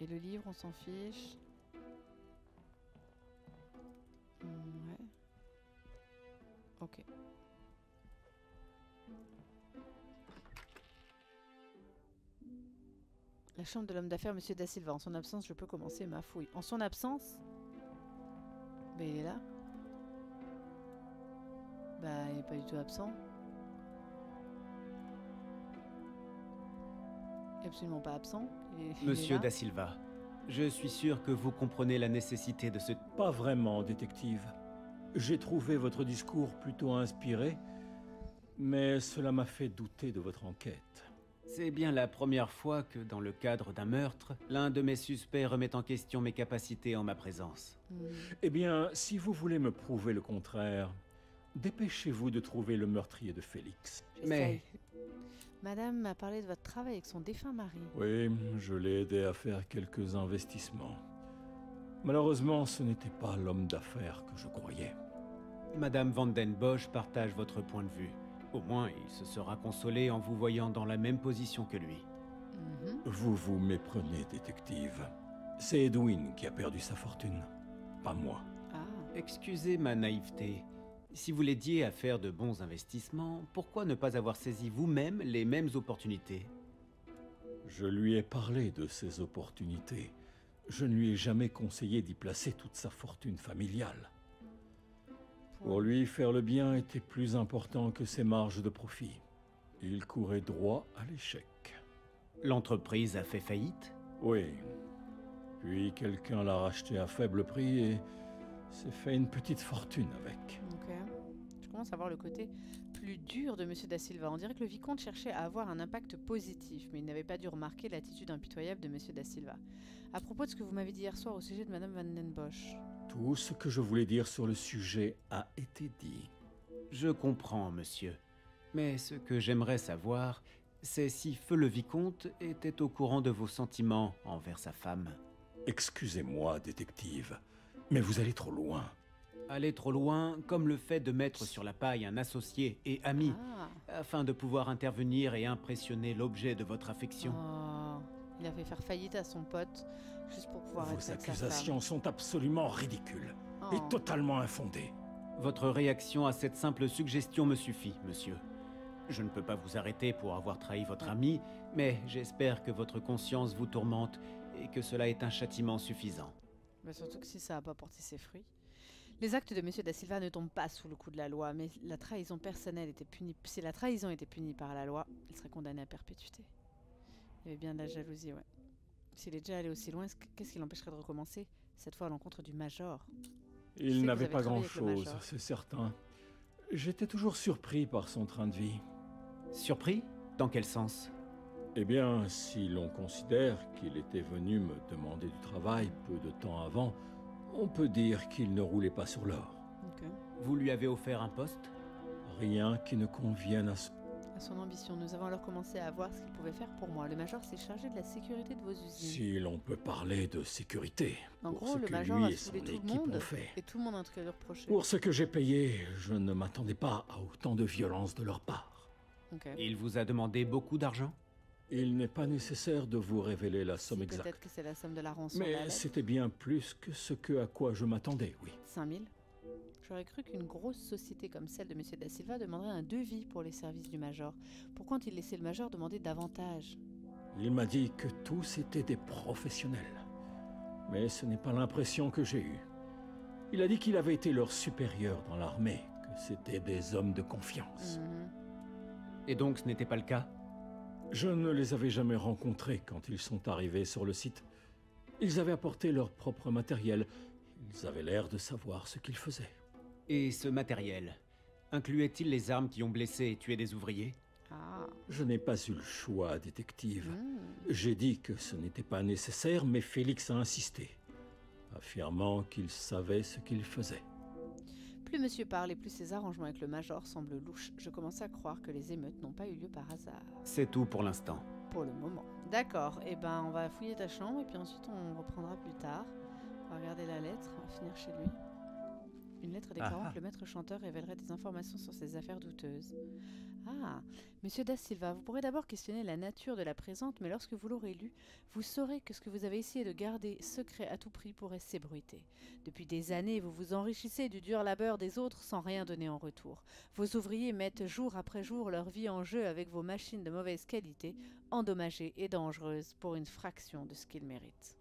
Et le livre, on s'en fiche. Hmm, Ouais. Ok. La chambre de l'homme d'affaires, Monsieur Da Silva. En son absence, je peux commencer ma fouille. En son absence? Ben, il est là. Bah, il est pas du tout absent. Absolument pas absent. Monsieur. Da Silva, je suis sûr que vous comprenez la nécessité de ce... Pas vraiment, détective. J'ai trouvé votre discours plutôt inspiré, mais cela m'a fait douter de votre enquête. C'est bien la première fois que, dans le cadre d'un meurtre, l'un de mes suspects remet en question mes capacités en ma présence. Eh bien, si vous voulez me prouver le contraire, dépêchez-vous de trouver le meurtrier de Félix. Mais-. Madame m'a parlé de votre travail avec son défunt mari. Oui, je l'ai aidé à faire quelques investissements. Malheureusement, ce n'était pas l'homme d'affaires que je croyais. Madame Van den Bosch partage votre point de vue. Au moins, il se sera consolé en vous voyant dans la même position que lui. Mhm. Vous vous méprenez, détective. C'est Edwin qui a perdu sa fortune, pas moi. Ah, Excusez ma naïveté. Si vous l'aidiez à faire de bons investissements, pourquoi ne pas avoir saisi vous-même les mêmes opportunités? Je lui ai parlé de ces opportunités. Je ne lui ai jamais conseillé d'y placer toute sa fortune familiale. Pour lui, faire le bien était plus important que ses marges de profit. Il courait droit à l'échec. L'entreprise a fait faillite? Oui. Puis quelqu'un l'a racheté à faible prix et s'est fait une petite fortune avec. Commence à voir le côté plus dur de Monsieur Da Silva. On dirait que le vicomte cherchait à avoir un impact positif, mais il n'avait pas dû remarquer l'attitude impitoyable de Monsieur Da Silva. À propos de ce que vous m'avez dit hier soir au sujet de Madame Van den Bosch. Tout ce que je voulais dire sur le sujet a été dit. Je comprends, monsieur. Mais ce que j'aimerais savoir, c'est si Feu le Vicomte était au courant de vos sentiments envers sa femme. Excusez-moi, détective, mais vous allez trop loin. Aller trop loin, comme le fait de mettre sur la paille un associé et ami, Ah, afin de pouvoir intervenir et impressionner l'objet de votre affection. Oh, il a fait faire faillite à son pote juste pour pouvoir être Vos avec sa accusations sont absolument ridicules et Oh. totalement infondées. Votre réaction à cette simple suggestion me suffit, monsieur. Je ne peux pas vous arrêter pour avoir trahi votre ami, mais j'espère que votre conscience vous tourmente et que cela est un châtiment suffisant. Bah, surtout que si ça n'a pas porté ses fruits. Les actes de Monsieur Da Silva ne tombent pas sous le coup de la loi, mais la trahison personnelle était punie. Si la trahison était punie par la loi, il serait condamné à perpétuité. Il y avait bien de la jalousie, ouais. S'il est déjà allé aussi loin, est-ce que- qu'est-ce qui l'empêcherait de recommencer Cette fois à l'encontre du Major? Il n'avait pas grand-chose, c'est certain. J'étais toujours surpris par son train de vie. Surpris? Dans quel sens? Eh bien, si l'on considère qu'il était venu me demander du travail peu de temps avant, on peut dire qu'il ne roulait pas sur l'or. Vous lui avez offert un poste? Rien qui ne convienne à son... À son ambition, nous avons alors commencé à voir ce qu'il pouvait faire pour moi. Le Major s'est chargé de la sécurité de vos usines. Si l'on peut parler de sécurité. En pour gros, ce le que Major lui a et son saoulé tout le équipe monde. ont fait. Et tout le monde a un truc à lui reprocher. Pour ce que j'ai payé, je ne m'attendais pas à autant de violence de leur part. Il vous a demandé beaucoup d'argent? Il n'est pas nécessaire de vous révéler la somme Si, exacte. Peut-être que c'est la somme de la rançon. de la Mais c'était bien plus que ce que à quoi je m'attendais, oui. 5000 J'aurais cru qu'une grosse société comme celle de M. Da Silva demanderait un devis pour les services du Major. Pourquoi ont-ils laissé le Major demander davantage? Il m'a dit que tous étaient des professionnels. Mais ce n'est pas l'impression que j'ai eue. Il a dit qu'il avait été leur supérieur dans l'armée, que c'était des hommes de confiance. Mhm. Et donc ce n'était pas le cas? Je ne les avais jamais rencontrés quand ils sont arrivés sur le site. Ils avaient apporté leur propre matériel. Ils avaient l'air de savoir ce qu'ils faisaient. Et ce matériel Incluait-il les armes qui ont blessé et tué des ouvriers? Ah. Je n'ai pas eu le choix, détective. Mhm. J'ai dit que ce n'était pas nécessaire, mais Félix a insisté, affirmant qu'il savait ce qu'il faisait. Plus monsieur parle et plus ses arrangements avec le Major semblent louches. Je commence à croire que les émeutes n'ont pas eu lieu par hasard. C'est tout pour l'instant. Pour le moment. D'accord. Eh ben, on va fouiller ta chambre et puis ensuite on reprendra plus tard. On va regarder la lettre. On va finir chez lui. Une lettre déclarant Ah ah. que le maître chanteur révélerait des informations sur ses affaires douteuses. Ah, Monsieur Da Silva, vous pourrez d'abord questionner la nature de la présente, mais lorsque vous l'aurez lue, vous saurez que ce que vous avez essayé de garder secret à tout prix pourrait s'ébruiter. Depuis des années, vous vous enrichissez du dur labeur des autres sans rien donner en retour. Vos ouvriers mettent jour après jour leur vie en jeu avec vos machines de mauvaise qualité, endommagées et dangereuses pour une fraction de ce qu'ils méritent.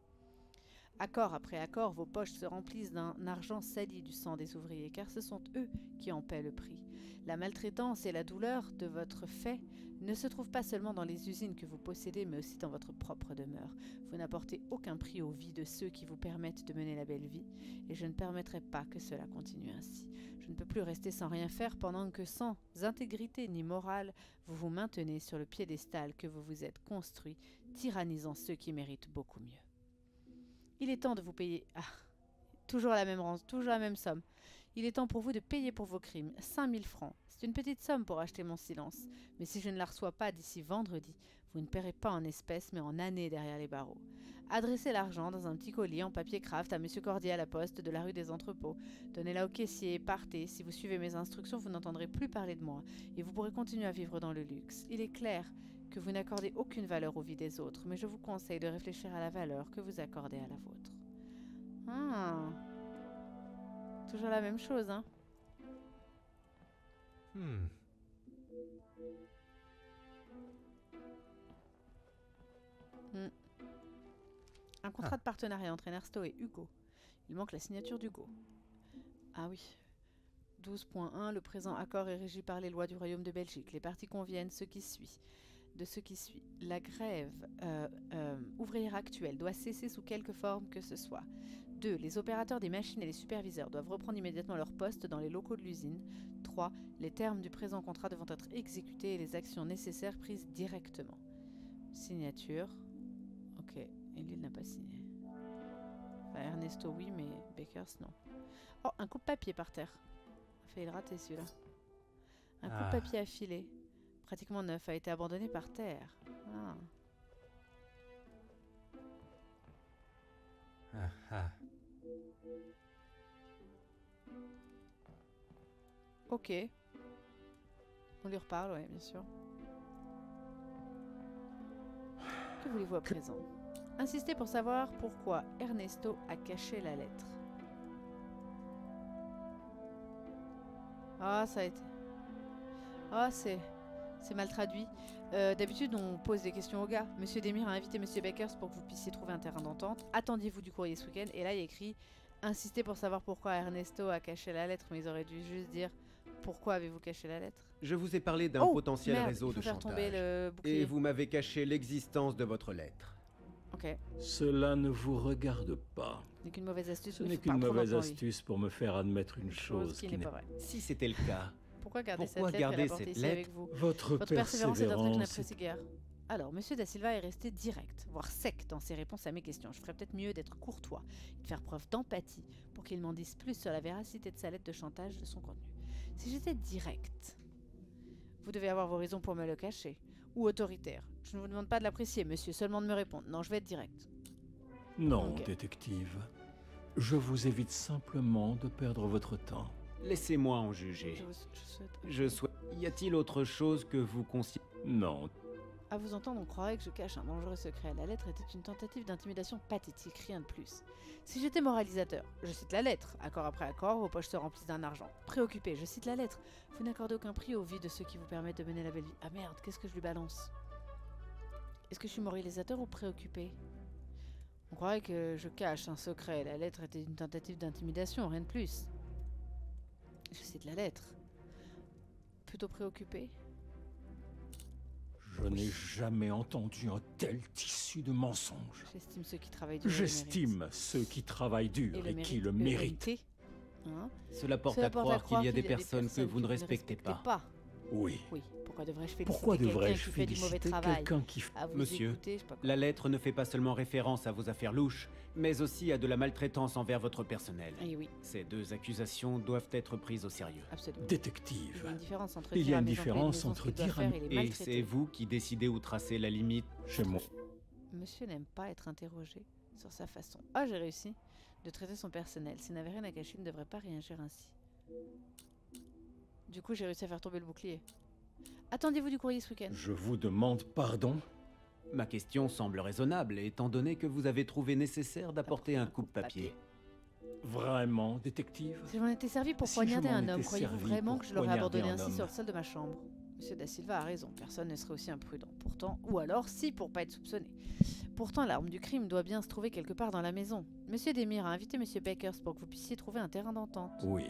Accord après accord, vos poches se remplissent d'un argent sali du sang des ouvriers, car ce sont eux qui en paient le prix. La maltraitance et la douleur de votre fait ne se trouvent pas seulement dans les usines que vous possédez, mais aussi dans votre propre demeure. Vous n'apportez aucun prix aux vies de ceux qui vous permettent de mener la belle vie, et je ne permettrai pas que cela continue ainsi. Je ne peux plus rester sans rien faire pendant que, sans intégrité ni morale, vous vous maintenez sur le piédestal que vous vous êtes construit, tyrannisant ceux qui méritent beaucoup mieux. Il est temps de vous payer. Ah, toujours la même rance, toujours la même somme. Il est temps pour vous de payer pour vos crimes, 5000 francs. C'est une petite somme pour acheter mon silence, mais si je ne la reçois pas d'ici vendredi, vous ne paierez pas en espèces mais en années derrière les barreaux. Adressez l'argent dans un petit colis en papier craft à Monsieur Cordier à la poste de la rue des Entrepôts. Donnez-la au caissier, partez. Si vous suivez mes instructions, vous n'entendrez plus parler de moi et vous pourrez continuer à vivre dans le luxe. Il est clair que vous n'accordez aucune valeur aux vies des autres, mais je vous conseille de réfléchir à la valeur que vous accordez à la vôtre. Ah. Toujours la même chose, hein Hmm. Un contrat de partenariat entre Ernesto et Hugo. Il manque la signature d'Hugo. Ah oui. 12.1 Le présent accord est régi par les lois du Royaume de Belgique. Les parties conviennent ce qui suit. De ce qui suit. La grève euh, euh, ouvrière actuelle doit cesser sous quelque forme que ce soit. 2. Les opérateurs des machines et les superviseurs doivent reprendre immédiatement leur poste dans les locaux de l'usine. 3. Les termes du présent contrat devant être exécutés et les actions nécessaires prises directement. Signature. Ok. Et lui, il n'a pas signé. Enfin, Ernesto, oui, mais Bakers, non. Oh, un coup de papier par terre. A failli le rater celui-là. Un coup de Ah. papier affilé. Pratiquement neuf, a été abandonné par terre. Ah. Ah, ah. Ok. On lui reparle, ouais, bien sûr. Que voulez-vous à présent? Insistez pour savoir pourquoi Ernesto a caché la lettre. Ah, ça a été. Ah, c'est. C'est mal traduit. Euh, D'habitude, on pose des questions aux gars. Monsieur Demir a invité Monsieur Bakers pour que vous puissiez trouver un terrain d'entente. Attendiez-vous du courrier ce week-end? Et là, il y a écrit Insistez pour savoir pourquoi Ernesto a caché la lettre. Mais ils auraient dû juste dire Pourquoi avez-vous caché la lettre? Je vous ai parlé d'un Oh, potentiel merde, réseau de chantage. le. Et vous m'avez caché l'existence de votre lettre. Ok. Cela ne vous regarde pas. Ce n'est qu'une mauvaise astuce. Ce n'est qu'une mauvaise astuce pour me faire admettre une Chose chose qui n'est pas vraie. Si c'était le cas, Pourquoi garder Pourquoi cette lettre et garder cette ici lettre avec vous Votre, Votre persévérance est un truc que je n'apprécie guère. Alors, Monsieur Da Silva est resté direct, voire sec dans ses réponses à mes questions. Je ferais peut-être mieux d'être courtois et de faire preuve d'empathie pour qu'il m'en dise plus sur la véracité de sa lettre de chantage de son contenu. Si j'étais direct, vous devez avoir vos raisons pour me le cacher. Ou autoritaire. Je ne vous demande pas de l'apprécier, monsieur, seulement de me répondre. Non, je vais être direct. Non, détective. Je vous évite simplement de perdre votre temps. Laissez-moi en juger. Je, vous- je souhaite. Je souhaite. Y a-t-il autre chose que vous considérez Non, À vous entendre, on croirait que je cache un dangereux secret. La lettre était une tentative d'intimidation pathétique, rien de plus. Si j'étais moralisateur, je cite la lettre. Accord après accord, vos poches se remplissent d'un argent. Préoccupé, je cite la lettre. Vous n'accordez aucun prix aux vies de ceux qui vous permettent de mener la belle vie. Ah merde, qu'est-ce que je lui balance? Est-ce que je suis moralisateur ou préoccupé? On croirait que je cache un secret. La lettre était une tentative d'intimidation, rien de plus. Je cite la lettre. Plutôt préoccupé? Je n'ai jamais entendu un tel tissu de mensonges. J'estime ceux qui travaillent dur. J'estime ceux qui travaillent dur et, qui le méritent. Hein? Cela porte Cela à croire qu'il y a des personnes que vous ne respectez respectez pas. Oui, Oui. pourquoi devrais-je féliciter Pourquoi quelqu'un devrais-je qui fait du mauvais travail quelqu'un qui... f- À vous Monsieur, écouter, je sais pas quoi. La lettre ne fait pas seulement référence à vos affaires louches, mais aussi à de la maltraitance envers votre personnel. Eh oui, Ces deux accusations doivent être prises au sérieux. absolument. Il Détective. y a une différence entre Il y dire a une différence entre à et Et c'est vous qui décidez où tracer la limite. Chez moi. Monsieur n'aime pas être interrogé sur sa façon. Ah, j'ai réussi de traiter son personnel. S'il n'avait rien à cacher, il ne devrait pas réagir ainsi. Du coup, j'ai réussi à faire tomber le bouclier. Attendiez-vous du courrier ce week-end Je vous demande pardon? Ma question semble raisonnable, étant donné que vous avez trouvé nécessaire d'apporter un coup de papier. Vraiment, détective? Si je m'en étais servi pour Si poignarder un homme, croyez-vous vraiment que je l'aurais abandonné ainsi homme? sur le sol de ma chambre? Monsieur Da Silva a raison, personne ne serait aussi imprudent. Pourtant, ou alors si pour pas être soupçonné. Pourtant, l'arme du crime doit bien se trouver quelque part dans la maison. Monsieur Demir a invité Monsieur Bakers pour que vous puissiez trouver un terrain d'entente. Oui.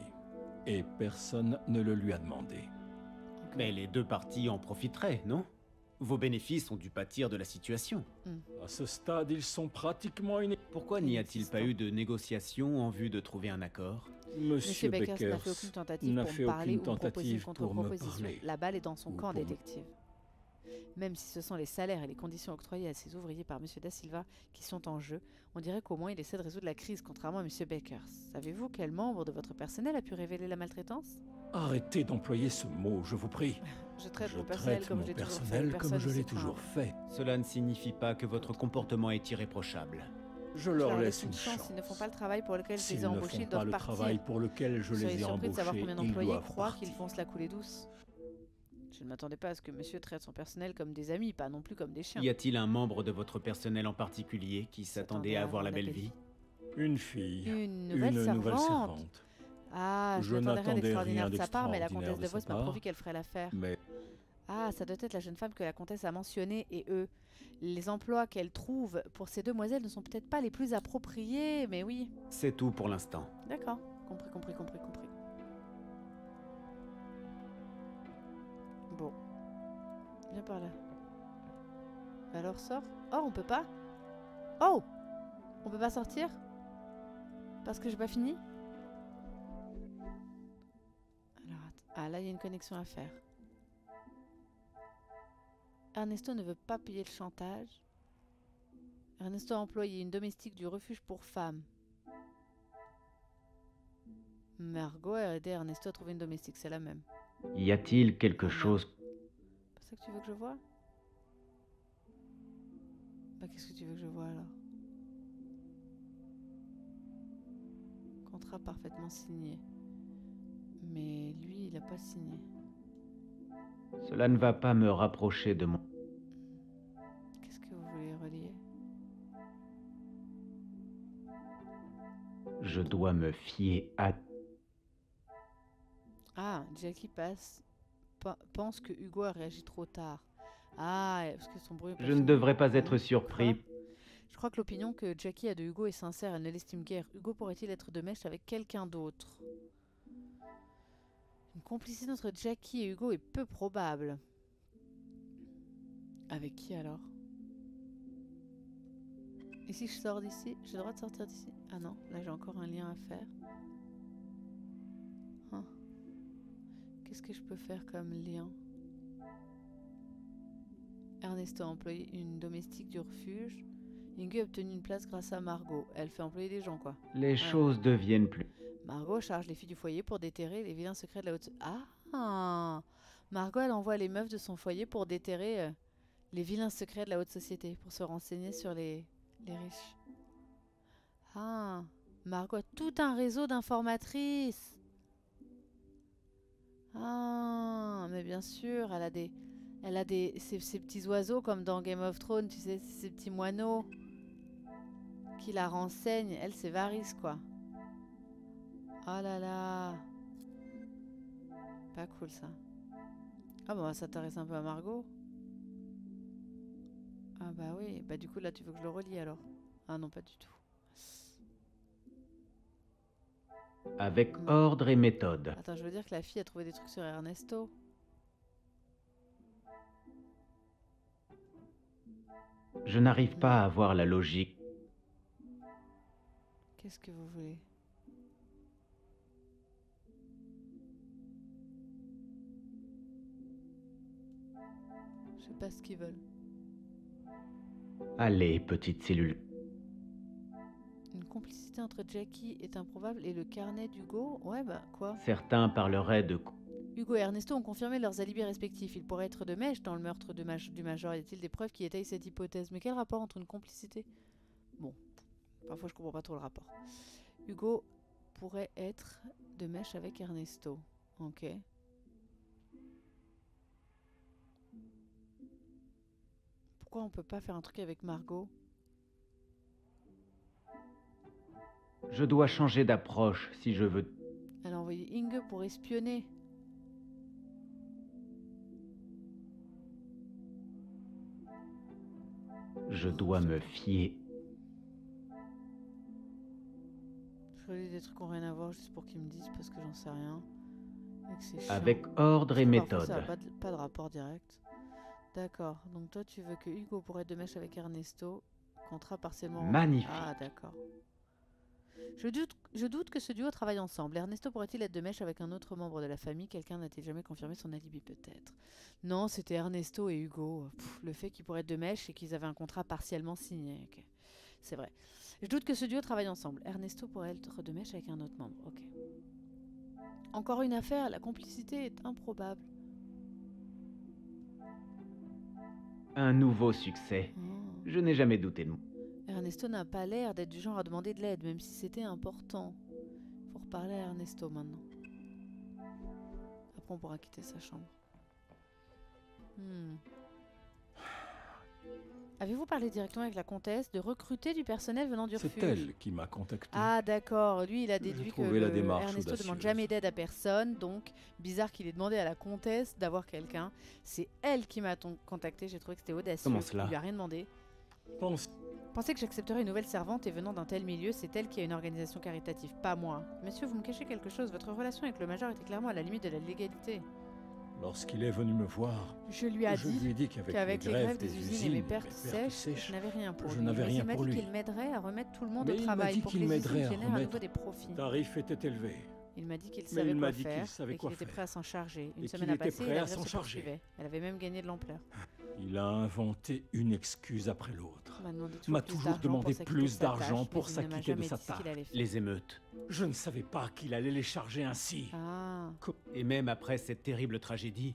Et personne ne le lui a demandé. Mais les deux parties en profiteraient, non? Vos bénéfices ont dû pâtir de la situation. À ce stade, ils sont pratiquement iné... Pourquoi n'y a-t-il pas eu de négociations en vue de trouver un accord? Monsieur Monsieur Bakers n'a fait aucune tentative pour me parler ou me proposer une contre-proposition. La balle est dans son Ou camp, pour détective. Même si ce sont les salaires et les conditions octroyées à ses ouvriers par M. Da Silva qui sont en jeu, on dirait qu'au moins il essaie de résoudre la crise, contrairement à M. Bakers. Savez-vous quel membre de votre personnel a pu révéler la maltraitance? Arrêtez d'employer ce mot, je vous prie. Je traite je mon personnel traite comme mon je l'ai toujours fait. personnel comme Personne je ne l'ai s'y toujours craint. fait. Cela ne signifie pas que votre comportement est irréprochable. Je Je leur laisse une chance. S'ils ne font pas le travail pour lequel je les ai ne embauchés, font ils pas doivent le partir. travail pour lequel je Vous les seriez ai surpris de savoir embauchés, combien ils d'employés doivent croient qu'ils font se la couler douce. Je ne m'attendais pas à ce que monsieur traite son personnel comme des amis, pas non plus comme des chiens. Y a-t-il un membre de votre personnel en particulier qui s'attendait à avoir la belle vie? Une fille. Une nouvelle une servante. nouvelle servante. Ah, je, Je n'attendais rien d'extraordinaire de sa part, mais la comtesse de de Vos m'a promis qu'elle ferait l'affaire. Mais Ah, ça doit être la jeune femme que la comtesse a mentionnée, et eux. Les emplois qu'elle trouve pour ces demoiselles ne sont peut-être pas les plus appropriés, mais oui. C'est tout pour l'instant. D'accord. Compris, compris, compris, compris. Viens par là. Alors sors. Oh, on peut pas Oh On peut pas sortir Parce que j'ai pas fini Alors, ah là, il y a une connexion à faire. Ernesto ne veut pas payer le chantage. Ernesto a employé une domestique du refuge pour femmes. Margot a aidé Ernesto à trouver une domestique, c'est la même. Y a-t-il quelque chose C'est ça que tu veux que je vois Bah qu'est-ce que tu veux que je vois alors? Contrat parfaitement signé. Mais lui, il a pas signé. Cela ne va pas me rapprocher de mon... Qu'est-ce que vous voulez relier? Je dois me fier à... Ah, Jackie passe. pe- pense que Hugo a réagi trop tard. Ah, parce que son bruit. Je ne devrais pas être surpris. Je crois que l'opinion que Jackie a de Hugo est sincère, elle ne l'estime guère. Hugo pourrait-il être de mèche avec quelqu'un d'autre? Une complicité entre Jackie et Hugo est peu probable. Avec qui alors? Et si je sors d'ici? J'ai le droit de sortir d'ici? Ah non, là j'ai encore un lien à faire. Qu'est-ce que je peux faire comme lien? Ernesto a employé une domestique du refuge. Inge a obtenu une place grâce à Margot. Elle fait employer des gens, quoi. Les choses deviennent plus... Margot charge les filles du foyer pour déterrer les vilains secrets de la haute... Ah Margot, elle envoie les meufs de son foyer pour déterrer euh, les vilains secrets de la haute société, pour se renseigner sur les, les riches. Ah Margot a tout un réseau d'informatrices Ah Mais bien sûr, elle a des... Elle petits oiseaux comme dans Game of Thrones, tu sais, ces petits moineaux qui la renseignent. Elle, c'est Varys, quoi. Oh là là. Pas cool ça. Ah bon, ça s'intéresse un peu à Margot. Ah bah oui, bah du coup là tu veux que je le relie alors? Ah non, pas du tout. Avec ordre et méthode. Attends, je veux dire que la fille a trouvé des trucs sur Ernesto. Je n'arrive pas à voir la logique. Qu'est-ce que vous voulez? Je sais pas ce qu'ils veulent. Allez, petite cellule. Une complicité entre Jackie est improbable et le carnet d'Hugo Ouais bah quoi Certains parleraient de... Hugo et Ernesto ont confirmé leurs alibis respectifs. Ils pourraient être de mèche dans le meurtre de du Major. Y a-t-il des preuves qui étayent cette hypothèse? Mais quel rapport entre une complicité? Bon, parfois je comprends pas trop le rapport. Hugo pourrait être de mèche avec Ernesto. Ok. Pourquoi on peut pas faire un truc avec Margot? Je dois changer d'approche si je veux... Elle a envoyé Inge pour espionner. Je dois me fier... Je relis des trucs qui n'ont rien à voir juste pour qu'ils me disent parce que j'en sais rien. Et. Avec ordre et méthode. Ça pas de, pas de rapport direct. D'accord. Donc toi, tu veux que Hugo pourrait être de mèche avec Ernesto. Contrat partiellement. Magnifique. Ah, d'accord. Je doute, je doute que ce duo travaille ensemble. Ernesto pourrait-il être de mèche avec un autre membre de la famille? Quelqu'un n'a-t-il jamais confirmé son alibi peut-être? Non, c'était Ernesto et Hugo. Pff, le fait qu'ils pourraient être de mèche, c'est qu'ils avaient un contrat partiellement signé. C'est vrai. Je doute que ce duo travaille ensemble. Ernesto pourrait être de mèche avec un autre membre. Ok. Encore une affaire, la complicité est improbable. Un nouveau succès. Oh. Je n'ai jamais douté de moi. Ernesto n'a pas l'air d'être du genre à demander de l'aide, même si c'était important. Faut reparler à Ernesto maintenant. Après, on pourra quitter sa chambre. Hmm. Avez-vous parlé directement avec la comtesse de recruter du personnel venant du C'est elle qui m'a contacté. Ah d'accord, lui il a déduit que la démarche Ernesto demande audacieuse. jamais d'aide à personne, donc bizarre qu'il ait demandé à la comtesse d'avoir quelqu'un. C'est elle qui m'a contacté, j'ai trouvé que c'était audacieux. Comment cela Il lui a rien demandé. Pense Pensez que j'accepterais une nouvelle servante et venant d'un tel milieu, c'est elle qui a une organisation caritative, pas moi. Monsieur, vous me cachez quelque chose, votre relation avec le major était clairement à la limite de la légalité. Lorsqu'il est venu me voir, Je lui je dit lui ai dit qu'avec qu'avec les grèves des usines et mes pertes mes sèches, sèches, je n'avais rien pour je lui. rien il m'a dit qu'il m'aiderait à remettre tout le monde Mais au il travail dit pour qu'il que les usines à génèrent à remettre- nouveau des profits. le tarif était élevé. Il m'a dit qu'il savait il quoi dit faire savait et qu'il était prêt à s'en charger. Une Et semaine qu'il a était passé la à s'en se charger. Elle avait même gagné de l'ampleur. Il a inventé une excuse après l'autre. Il m'a demandé m'a plus toujours d'argent demandé pour s'acquitter plus de sa d'argent tâche, pour il s'acquitter de sa tâche. Les émeutes. Je ne savais pas qu'il allait les charger ainsi. Ah, Et même après cette terrible tragédie,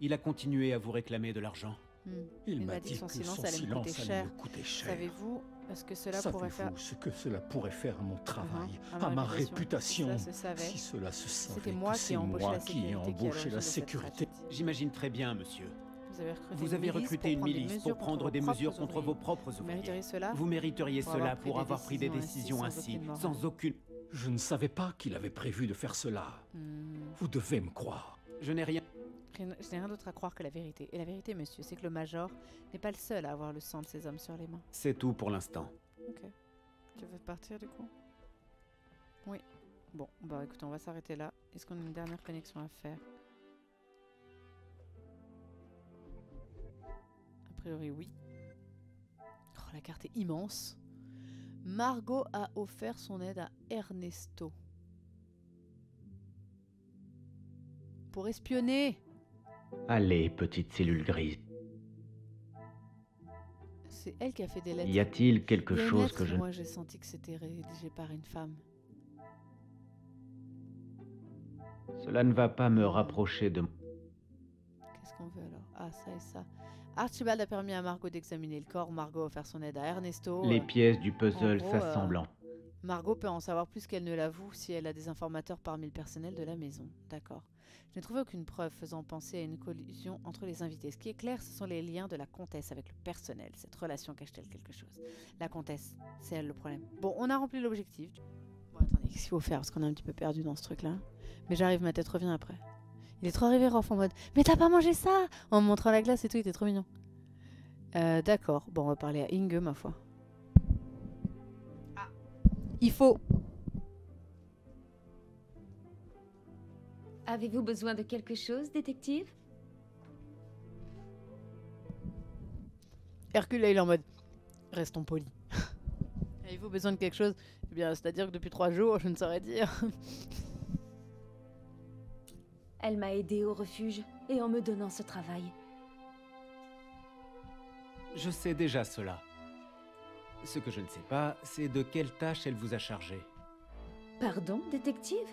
il a continué à vous réclamer de l'argent. hmm. Il, Il m'a dit, que son que silence son allait me silence coûter allait cher. me coûter cher. Savez-vous ce que cela pourrait faire Savez-vous ce que cela pourrait faire à mon travail, Mhm, à ma réputation Ça se savait. Si cela se savait, C'était que moi qui c'est ai embauché moi la qui ai sécurité. la. J'imagine très bien, monsieur. Vous avez recruté Vous une avez milice recruté une pour prendre des milice mesures pour contre prendre vos des propres mesures contre ouvriers. vos propres Vous ouvriers. mériteriez cela Vous mériteriez Pour avoir cela pris pour des avoir pris des décisions ainsi, aucune sans aucune... Je ne savais pas qu'il avait prévu de faire cela. Hmm. Vous devez me croire. Je n'ai rien... Je n'ai rien d'autre à croire que la vérité. Et la vérité, monsieur, c'est que le major n'est pas le seul à avoir le sang de ces hommes sur les mains. C'est tout pour l'instant. Ok. Tu veux partir du coup? Oui. Bon, bah écoute, on va s'arrêter là. Est-ce qu'on a une dernière connexion à faire? A priori, oui. Oh, la carte est immense. Margot a offert son aide à Ernesto. Pour espionner Allez, petite cellule grise. C'est elle qui a fait des lettres. Y a-t-il quelque chose que je... Moi, j'ai senti que c'était rédigé par une femme. Cela ne va pas me rapprocher de... Qu'est-ce qu'on veut alors? Ah, ça et ça. Archibald a permis à Margot d'examiner le corps. Margot a offert son aide à Ernesto. Les Euh, pièces du puzzle en euh, s'assemblant. Margot peut en savoir plus qu'elle ne l'avoue si elle a des informateurs parmi le personnel de la maison. D'accord. Je n'ai trouvé aucune preuve faisant penser à une collusion entre les invités. Ce qui est clair, ce sont les liens de la comtesse avec le personnel. Cette relation cache-t-elle quelque chose? La comtesse, c'est elle le problème. Bon, on a rempli l'objectif. Bon, attendez, qu'est-ce qu'il faut faire? Parce qu'on est un petit peu perdu dans ce truc-là. Mais j'arrive, ma tête revient après. Il est trop arrivé, Rolf, en mode Mais t'as pas mangé ça? En me montrant la glace et tout, il était trop mignon. Euh, D'accord. Bon, on va parler à Inge, ma foi. Il faut Avez-vous besoin de quelque chose, détective? Hercule, là, il est en mode Restons polis. Avez-vous besoin de quelque chose? Eh bien, c'est-à-dire que depuis trois jours, je ne saurais dire. Elle m'a aidé au refuge et en me donnant ce travail. Je sais déjà cela. Ce que je ne sais pas, c'est de quelle tâche elle vous a chargé. Pardon, détective?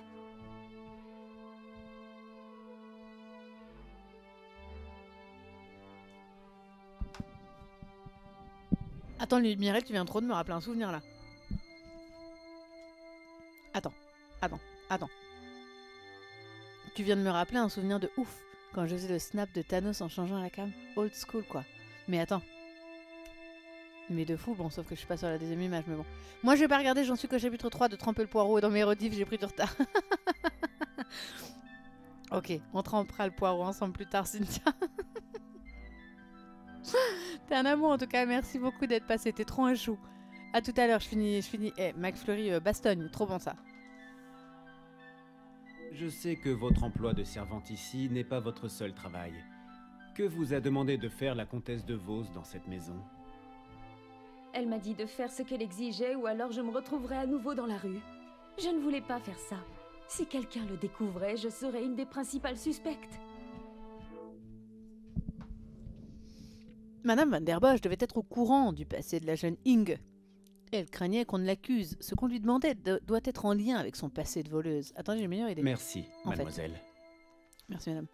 Attends, Mireille, tu viens trop de me rappeler un souvenir là. Attends, attends, attends. Tu viens de me rappeler un souvenir de ouf quand je faisais le snap de Thanos en changeant la cam. Old school quoi. Mais attends. Mais de fou, bon, sauf que je suis pas sur la deuxième image, mais bon. Moi, je vais pas regarder, j'en suis qu'au chapitre 3 de tremper le poireau et dans mes rediffs, j'ai pris du retard. ok, on trempera le poireau ensemble plus tard, Cynthia. T'es un amour en tout cas, merci beaucoup d'être passé, t'es trop un chou. À tout à l'heure, je finis, je finis. Eh, McFlurry euh, Bastogne, trop bon ça. Je sais que votre emploi de servante ici n'est pas votre seul travail. Que vous a demandé de faire la comtesse de Vos dans cette maison? Elle m'a dit de faire ce qu'elle exigeait ou alors je me retrouverais à nouveau dans la rue. Je ne voulais pas faire ça. Si quelqu'un le découvrait, je serais une des principales suspectes. Madame Van der Bosch devait être au courant du passé de la jeune Inge. Elle craignait qu'on ne l'accuse. Ce qu'on lui demandait de- doit être en lien avec son passé de voleuse. Attendez, j'ai une meilleure idée. Merci, En fait. mademoiselle. Merci madame.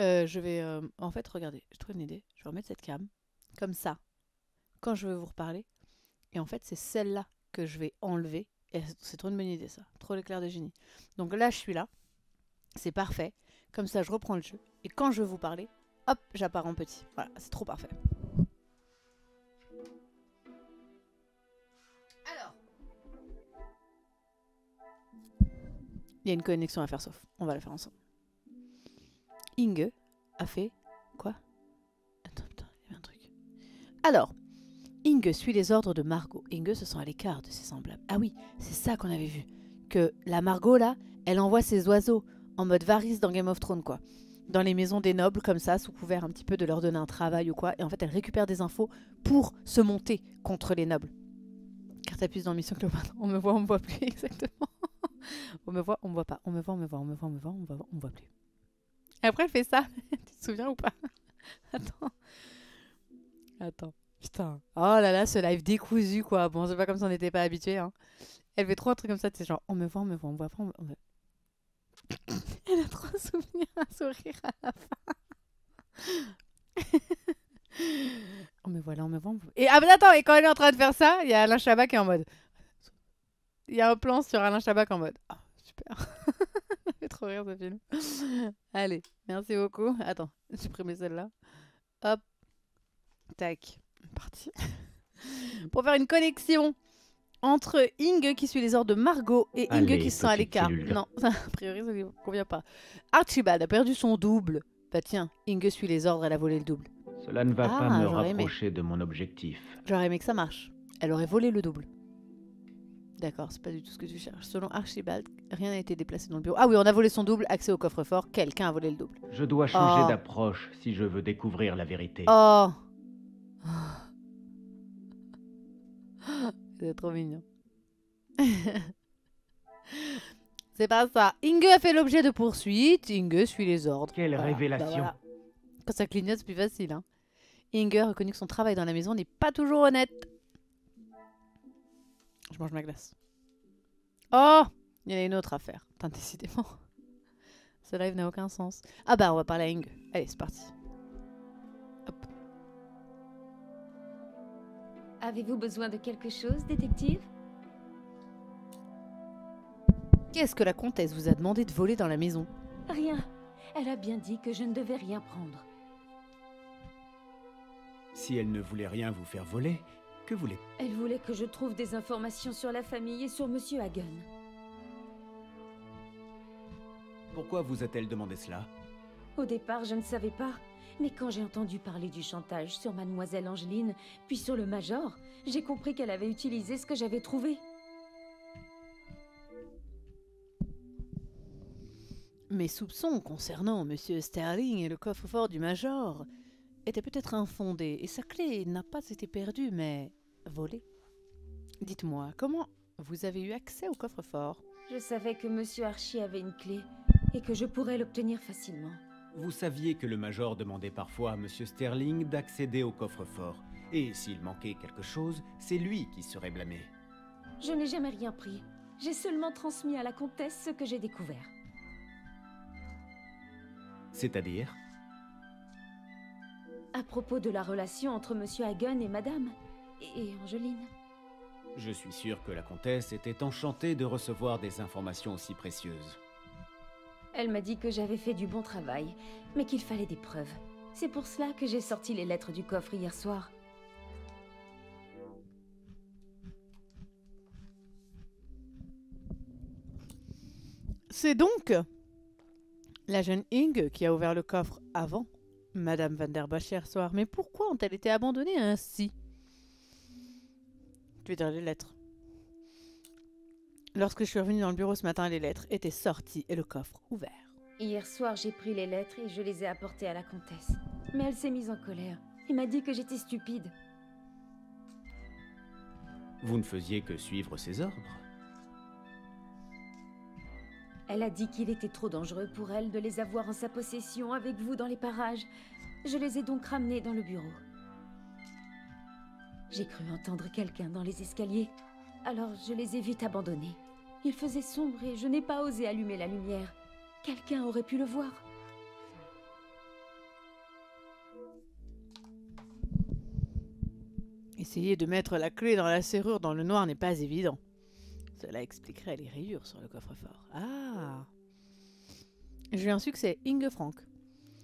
Euh, je vais... euh, en fait, regardez, je trouve une idée. Je vais remettre cette cam. Comme ça. Quand je vais vous reparler. Et en fait, c'est celle-là que je vais enlever. Et c'est trop une bonne idée, ça. Trop l'éclair de génie. Donc là, je suis là. C'est parfait. Comme ça, je reprends le jeu. Et quand je vais vous parler, hop, j'apparais en petit. Voilà, c'est trop parfait. Alors. Il y a une connexion à faire sauf. On va la faire ensemble. Inge a fait quoi? Attends, putain, il y avait un truc. Alors, Inge suit les ordres de Margot. Inge se sent à l'écart de ses semblables. Ah oui, c'est ça qu'on avait vu. Que la Margot, là, elle envoie ses oiseaux en mode Varys dans Game of Thrones, quoi. Dans les maisons des nobles, comme ça, sous couvert un petit peu de leur donner un travail ou quoi. Et en fait, elle récupère des infos pour se monter contre les nobles. Carte à puce dans Mission Cléopâtre. On me voit, on me voit plus exactement. on me voit, on me voit pas. On me voit, on me voit, on me voit, on me voit, on me voit, on me voit plus. Et après, elle fait ça. tu te souviens ou pas? Attends. Attends. Oh là là, ce live décousu, quoi. Bon, c'est pas comme si on n'était pas habitué. Hein. Elle fait trop un truc comme ça. C'est genre, on me voit, on me voit, on me voit. On me... Elle a trop un souvenir, un sourire à la fin. on me voit là, on me voit. Et ah, mais attends, et quand elle est en train de faire ça, il y a Alain Chabat qui est en mode. Il y a un plan sur Alain Chabat en mode. Ah, super. Ça fait trop rire ce film. Allez, merci beaucoup. Attends, j'ai supprimé celle-là. Hop. Tac. Parti. Pour faire une connexion entre Inge qui suit les ordres de Margot et Inge Allez, qui se sent à l'écart. Non, a priori, ça lui convient pas. Archibald a perdu son double. Bah tiens, Inge suit les ordres, elle a volé le double. Cela ne va Ah, pas me aimé. rapprocher de mon objectif. J'aurais aimé que ça marche. Elle aurait volé le double. D'accord, c'est pas du tout ce que tu cherches. Selon Archibald, rien n'a été déplacé dans le bureau. Ah oui, on a volé son double, accès au coffre-fort, quelqu'un a volé le double. Je dois changer Oh. d'approche si je veux découvrir la vérité. Oh C'est trop mignon. C'est pas ça. Inge a fait l'objet de poursuites. Inge suit les ordres. Quelle Voilà. Bah révélation. voilà. Quand ça clignote, c'est plus facile. Hein. Inge a reconnu que son travail dans la maison n'est pas toujours honnête. Je mange ma glace. Oh Il y en a une autre à faire. Putain, décidément. Ce live n'a aucun sens. Ah bah, on va parler à Inge. Allez, c'est parti. Avez-vous besoin de quelque chose, détective? Qu'est-ce que la comtesse vous a demandé de voler dans la maison? Rien. Elle a bien dit que je ne devais rien prendre. Si elle ne voulait rien vous faire voler, que voulez Elle voulait que je trouve des informations sur la famille et sur Monsieur Hagen. Pourquoi vous a-t-elle demandé cela? Au départ, je ne savais pas. Mais quand j'ai entendu parler du chantage sur Mademoiselle Angeline, puis sur le Major, j'ai compris qu'elle avait utilisé ce que j'avais trouvé. Mes soupçons concernant Monsieur Sterling et le coffre-fort du Major étaient peut-être infondés, et sa clé n'a pas été perdue, mais volée. Dites-moi, comment vous avez eu accès au coffre-fort? Je savais que Monsieur Archie avait une clé et que je pourrais l'obtenir facilement. Vous saviez que le Major demandait parfois à Monsieur Sterling d'accéder au coffre-fort. Et s'il manquait quelque chose, c'est lui qui serait blâmé. Je n'ai jamais rien pris. J'ai seulement transmis à la comtesse ce que j'ai découvert. C'est-à-dire? À propos de la relation entre Monsieur Hagen et Madame, et, et Angeline. Je suis sûr que la comtesse était enchantée de recevoir des informations aussi précieuses. Elle m'a dit que j'avais fait du bon travail, mais qu'il fallait des preuves. C'est pour cela que j'ai sorti les lettres du coffre hier soir. C'est donc la jeune Inge qui a ouvert le coffre avant Madame Van der Bosch hier soir. Mais pourquoi ont-elles été abandonnées ainsi? Je vais dire les lettres? Lorsque je suis revenue dans le bureau ce matin, les lettres étaient sorties et le coffre ouvert. Hier soir, j'ai pris les lettres et je les ai apportées à la comtesse. Mais elle s'est mise en colère et m'a dit que j'étais stupide. Vous ne faisiez que suivre ses ordres. Elle a dit qu'il était trop dangereux pour elle de les avoir en sa possession avec vous dans les parages. Je les ai donc ramenés dans le bureau. J'ai cru entendre quelqu'un dans les escaliers, alors je les ai vite abandonnés. Il faisait sombre et je n'ai pas osé allumer la lumière. Quelqu'un aurait pu le voir. Essayer de mettre la clé dans la serrure dans le noir n'est pas évident. Cela expliquerait les rayures sur le coffre-fort. Ah J'ai un succès, Inge Frank.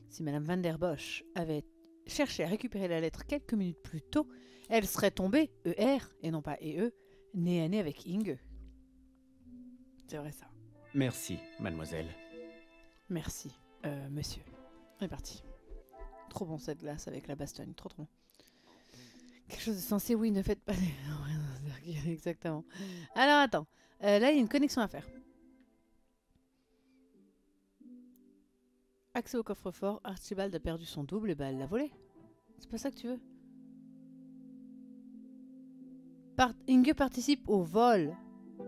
Si Madame Van der Bosch avait cherché à récupérer la lettre quelques minutes plus tôt, elle serait tombée, ER, et non pas EE, nez à nez avec Inge. C'est vrai ça. Merci, mademoiselle. Merci, euh, monsieur. On est parti. Trop bon cette glace avec la bastogne, trop trop bon. Quelque chose de sensé, oui, ne faites pas... Exactement. Alors attends, Euh, là il y a une connexion à faire. Accès au coffre-fort, Archibald a perdu son double et bah elle l'a volé. C'est pas ça que tu veux? Inge participe au vol.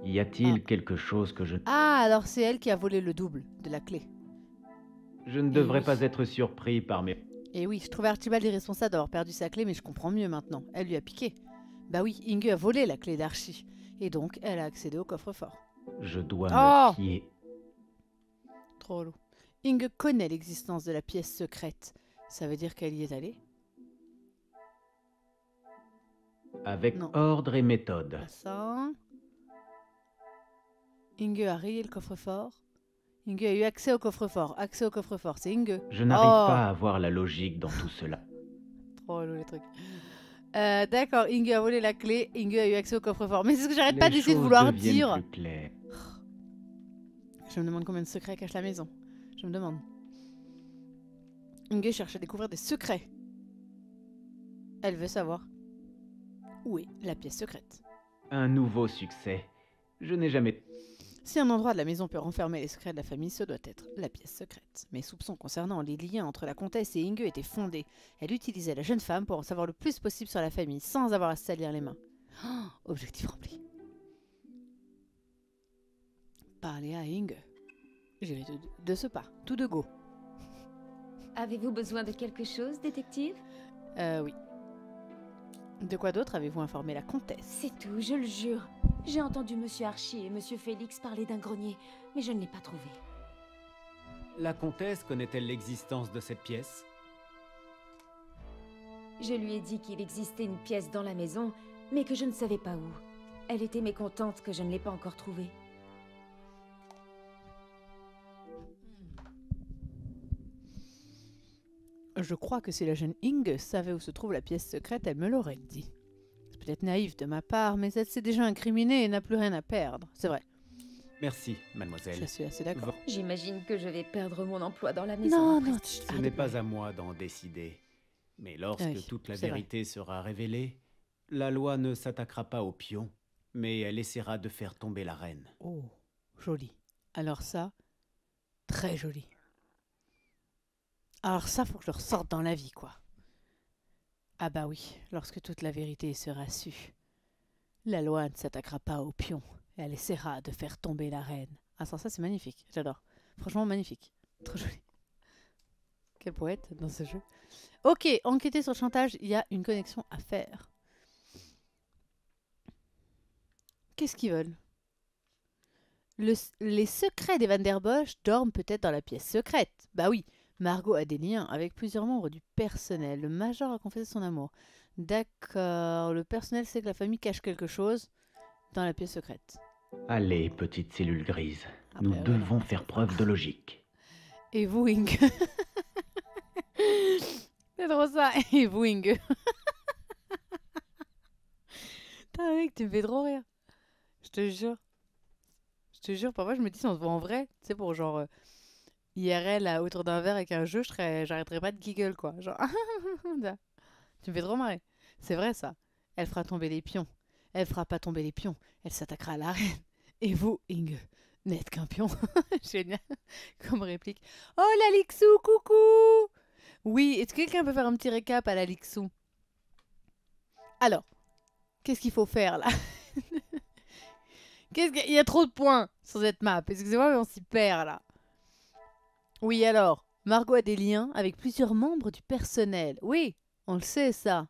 Y a-t-il Ah. quelque chose que je... Ah, alors c'est elle qui a volé le double de la clé. Je ne devrais pas être surpris par mes... Et oui, je trouvais Archibald irresponsable d'avoir perdu sa clé, mais je comprends mieux maintenant. Elle lui a piqué. Bah oui, Inge a volé la clé d'Archie. Et donc, elle a accédé au coffre-fort. Je dois Oh me fier... Trop relou. Inge connaît l'existence de la pièce secrète. Ça veut dire qu'elle y est allée? Avec Non. ordre et méthode. Ça. Inge a rayé le coffre-fort. Inge a eu accès au coffre-fort. Accès au coffre-fort, c'est Inge. Je n'arrive Oh. pas à voir la logique dans tout cela. Trop relou les trucs. Euh, D'accord, Inge a volé la clé. Inge a eu accès au coffre-fort. Mais c'est ce que j'arrête pas d'essayer de vouloir dire. plus. Je me demande combien de secrets cache la maison. Je me demande. Inge cherche à découvrir des secrets. Elle veut savoir où est la pièce secrète. Un nouveau succès. Je n'ai jamais... Si un endroit de la maison peut renfermer les secrets de la famille, ce doit être la pièce secrète. Mes soupçons concernant les liens entre la comtesse et Inge étaient fondés. Elle utilisait la jeune femme pour en savoir le plus possible sur la famille, sans avoir à se salir les mains. Oh, objectif rempli. Parler à Inge. J'irai de, de ce pas, tout de go. Avez-vous besoin de quelque chose, détective? Euh, oui. De quoi d'autre avez-vous informé la comtesse? C'est tout, je le jure. J'ai entendu Monsieur Archie et Monsieur Félix parler d'un grenier, mais je ne l'ai pas trouvé. La comtesse connaît-elle l'existence de cette pièce? Je lui ai dit qu'il existait une pièce dans la maison, mais que je ne savais pas où. Elle était mécontente que je ne l'ai pas encore trouvée. Je crois que si la jeune Inge savait où se trouve la pièce secrète, elle me l'aurait dit. Peut-être naïf de ma part, mais elle s'est déjà incriminée et n'a plus rien à perdre. C'est vrai, Merci, je mademoiselle. suis assez d'accord. J'imagine que je vais perdre mon emploi dans la maison. Non, non, Ce n'est pas à moi d'en décider. Mais lorsque Oui, toute la vrai. vérité sera révélée, la loi ne s'attaquera pas aux pions, mais elle essaiera de faire tomber la reine. Oh, joli. Alors ça, très joli. Alors ça, faut que je le ressorte dans la vie, quoi. Ah bah oui, lorsque toute la vérité sera sue, la loi ne s'attaquera pas aux pions. Elle essaiera de faire tomber la reine. Ah ça, c'est magnifique, j'adore. Franchement magnifique, trop joli. Quel poète dans ce jeu. Ok, enquêter sur le chantage, il y a une connexion à faire. Qu'est-ce qu'ils veulent? Le- les secrets des Van der Bosch dorment peut-être dans la pièce secrète. Bah oui, Margot a des liens avec plusieurs membres du personnel. Le major a confessé son amour. D'accord, le personnel sait que la famille cache quelque chose dans la pièce secrète. Allez, petite cellule grise, Après, nous voilà. devons faire preuve de logique. Et vous, Inge? C'est trop ça. Et vous, Inge? Putain, mec, tu me fais trop rire. Je te jure. Je te jure, parfois je me dis si on se voit en vrai, tu sais, pour genre euh, IRL autour d'un verre avec un jeu, je pas de giggle quoi. Genre, tu me fais trop marrer. C'est vrai ça. Elle fera tomber les pions. Elle fera pas tomber les pions. Elle s'attaquera à la reine. Et vous, Inge, n'êtes qu'un pion. Génial comme réplique. Oh la Lixou, coucou Oui, est-ce que quelqu'un peut faire un petit récap à la Lixou? Alors, Qu'est-ce qu'il faut faire là? Qu'est-ce qu'il y a trop de points sur cette map. Excusez-moi, mais on s'y perd là. Oui, alors, Margot a des liens avec plusieurs membres du personnel. Oui, on le sait ça.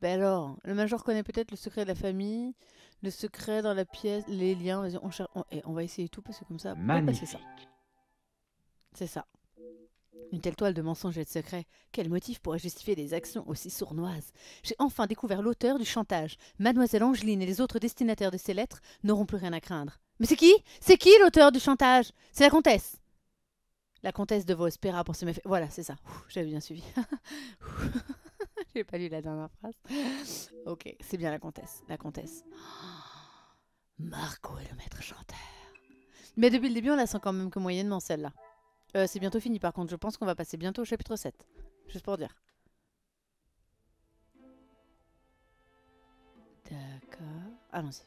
Ben alors, le major connaît peut-être le secret de la famille, le secret dans la pièce, les liens. Vas-y, on, cher- on- eh, on va essayer tout parce que comme ça, Magnifique. ça. C'est ça. Une telle toile de mensonges et de secrets, quel motif pourrait justifier des actions aussi sournoises? J'ai enfin découvert l'auteur du chantage. Mademoiselle Angeline et les autres destinataires de ces lettres n'auront plus rien à craindre. Mais c'est qui? C'est qui l'auteur du chantage? C'est la comtesse La comtesse de Vospera pour ses méfaits. Voilà, c'est ça. J'avais bien suivi. J'ai pas lu la dernière phrase. Ok, c'est bien la comtesse. La comtesse. Margot est le maître chanteur. Mais depuis le début, on la sent quand même que moyennement celle-là. Euh, c'est bientôt fini par contre, je pense qu'on va passer bientôt au chapitre 7. Juste pour dire. D'accord. Allons-y.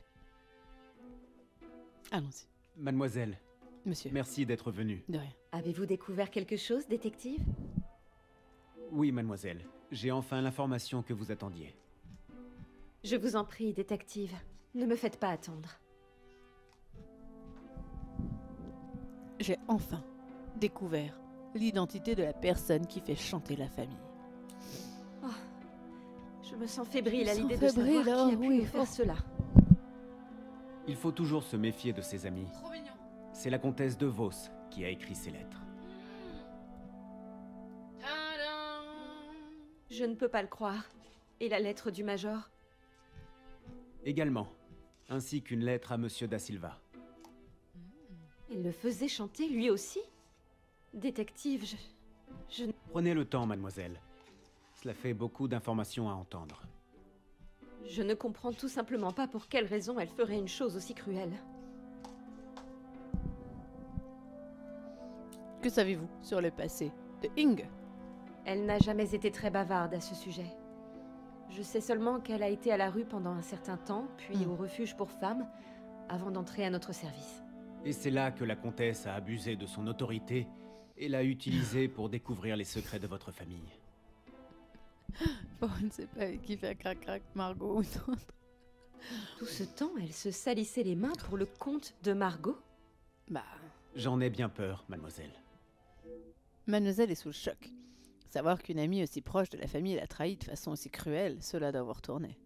Allons-y. Mademoiselle, Monsieur. merci d'être. De rien. Avez-vous découvert quelque chose, détective? Oui, mademoiselle, j'ai enfin l'information que vous attendiez. Je vous en prie, détective. Ne me faites pas attendre. J'ai enfin découvert l'identité de la personne qui fait chanter la famille. Je me sens fébrile à l'idée de savoir qui a oh pu oui, faire oh. cela. Il faut toujours se méfier de ses amis. C'est la comtesse de Vos qui a écrit ces lettres. Je ne peux pas le croire. Et la lettre du Major? Également, ainsi qu'une lettre à Monsieur Da Silva. Il le faisait chanter lui aussi? Détective, je... Je... ne- Prenez le temps, mademoiselle. Cela fait beaucoup d'informations à entendre. Je ne comprends tout simplement pas pour quelle raison elle ferait une chose aussi cruelle. Que savez-vous sur le passé de Ing Elle n'a jamais été très bavarde à ce sujet. Je sais seulement qu'elle a été à la rue pendant un certain temps, puis Hmm. au refuge pour femmes, avant d'entrer à notre service. Et c'est là que la comtesse a abusé de son autorité et l'a utilisée pour découvrir les secrets de votre famille. Bon, je ne sais pas qui fait crac crac, Margot ou d'autres. Tout ce temps, elle se salissait les mains pour le compte de Margot? Bah, J'en ai bien peur, mademoiselle. Mademoiselle est sous le choc. Savoir qu'une amie aussi proche de la famille l'a trahi de façon aussi cruelle, cela doit avoir tourné.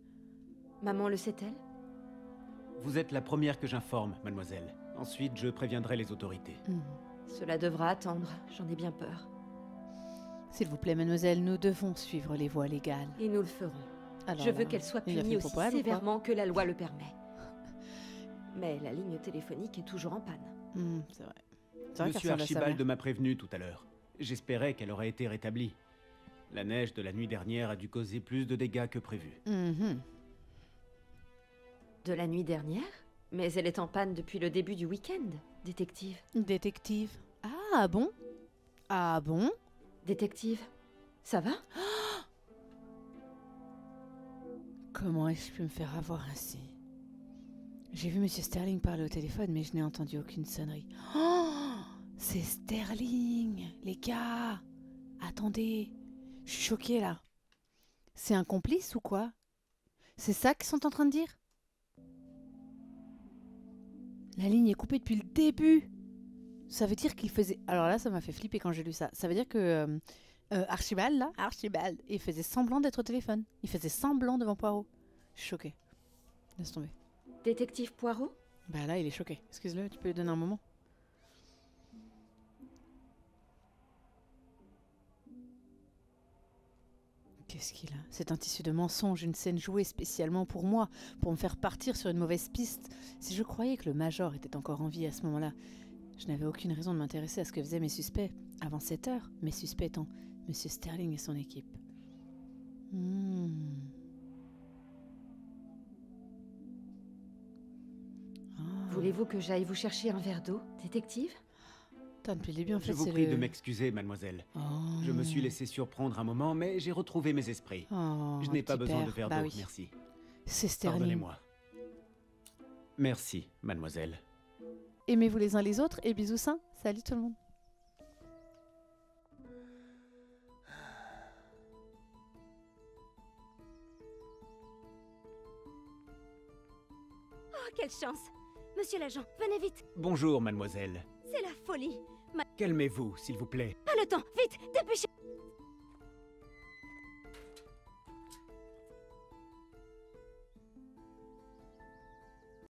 Maman le sait-elle? Vous êtes la première que j'informe, mademoiselle. Ensuite, je préviendrai les autorités. Mhm. Cela devra attendre, j'en ai bien peur. S'il vous plaît, mademoiselle, nous devons suivre les voies légales. Et nous le ferons. Alors Je veux qu'elle soit punie aussi sévèrement que la loi le permet. Mais la ligne téléphonique est toujours en panne. Mhm, c'est vrai. Monsieur Archibald m'a prévenu tout à l'heure. J'espérais qu'elle aurait été rétablie. La neige de la nuit dernière a dû causer plus de dégâts que prévu. Mhm. De la nuit dernière? Mais elle est en panne depuis le début du week-end, détective. Détective. Ah bon? Ah bon? Détective, ça va? Comment ai-je pu me faire avoir ainsi? J'ai vu Monsieur Sterling parler au téléphone, mais je n'ai entendu aucune sonnerie. Oh C'est Sterling Les gars Attendez Je suis choquée là. C'est un complice ou quoi? C'est ça qu'ils sont en train de dire? La ligne est coupée depuis le début Ça veut dire qu'il faisait... Alors là, ça m'a fait flipper quand j'ai lu ça. Ça veut dire que... euh, euh, Archibald, là, Archibald, il faisait semblant d'être au téléphone. Il faisait semblant devant Poirot. Je suis choquée. Laisse tomber. Détective Poirot? Bah là, il est choqué. Excuse-le, tu peux lui donner un moment Qu'est-ce qu'il a? C'est un tissu de mensonge, une scène jouée spécialement pour moi, pour me faire partir sur une mauvaise piste. Si je croyais que le Major était encore en vie à ce moment-là, je n'avais aucune raison de m'intéresser à ce que faisaient mes suspects. Avant cette heure, mes suspects étant Monsieur Sterling et son équipe. Hmm. Ah. Voulez-vous que j'aille vous chercher un verre d'eau, détective? Putain, depuis le début, en fait, Je vous prie le- de m'excuser, mademoiselle. Oh. Je me suis laissé surprendre un moment, mais j'ai retrouvé mes esprits. Oh, Je n'ai pas besoin de verre Bah d'eau, oui. merci. C'est Sterling. Pardonnez-moi. Merci, mademoiselle. Aimez-vous les uns les autres et bisous sains. Salut tout le monde. quelle chance Monsieur l'agent, venez vite Bonjour, mademoiselle. C'est la folie Calmez-vous, s'il vous plaît. Pas le temps Vite Dépêchez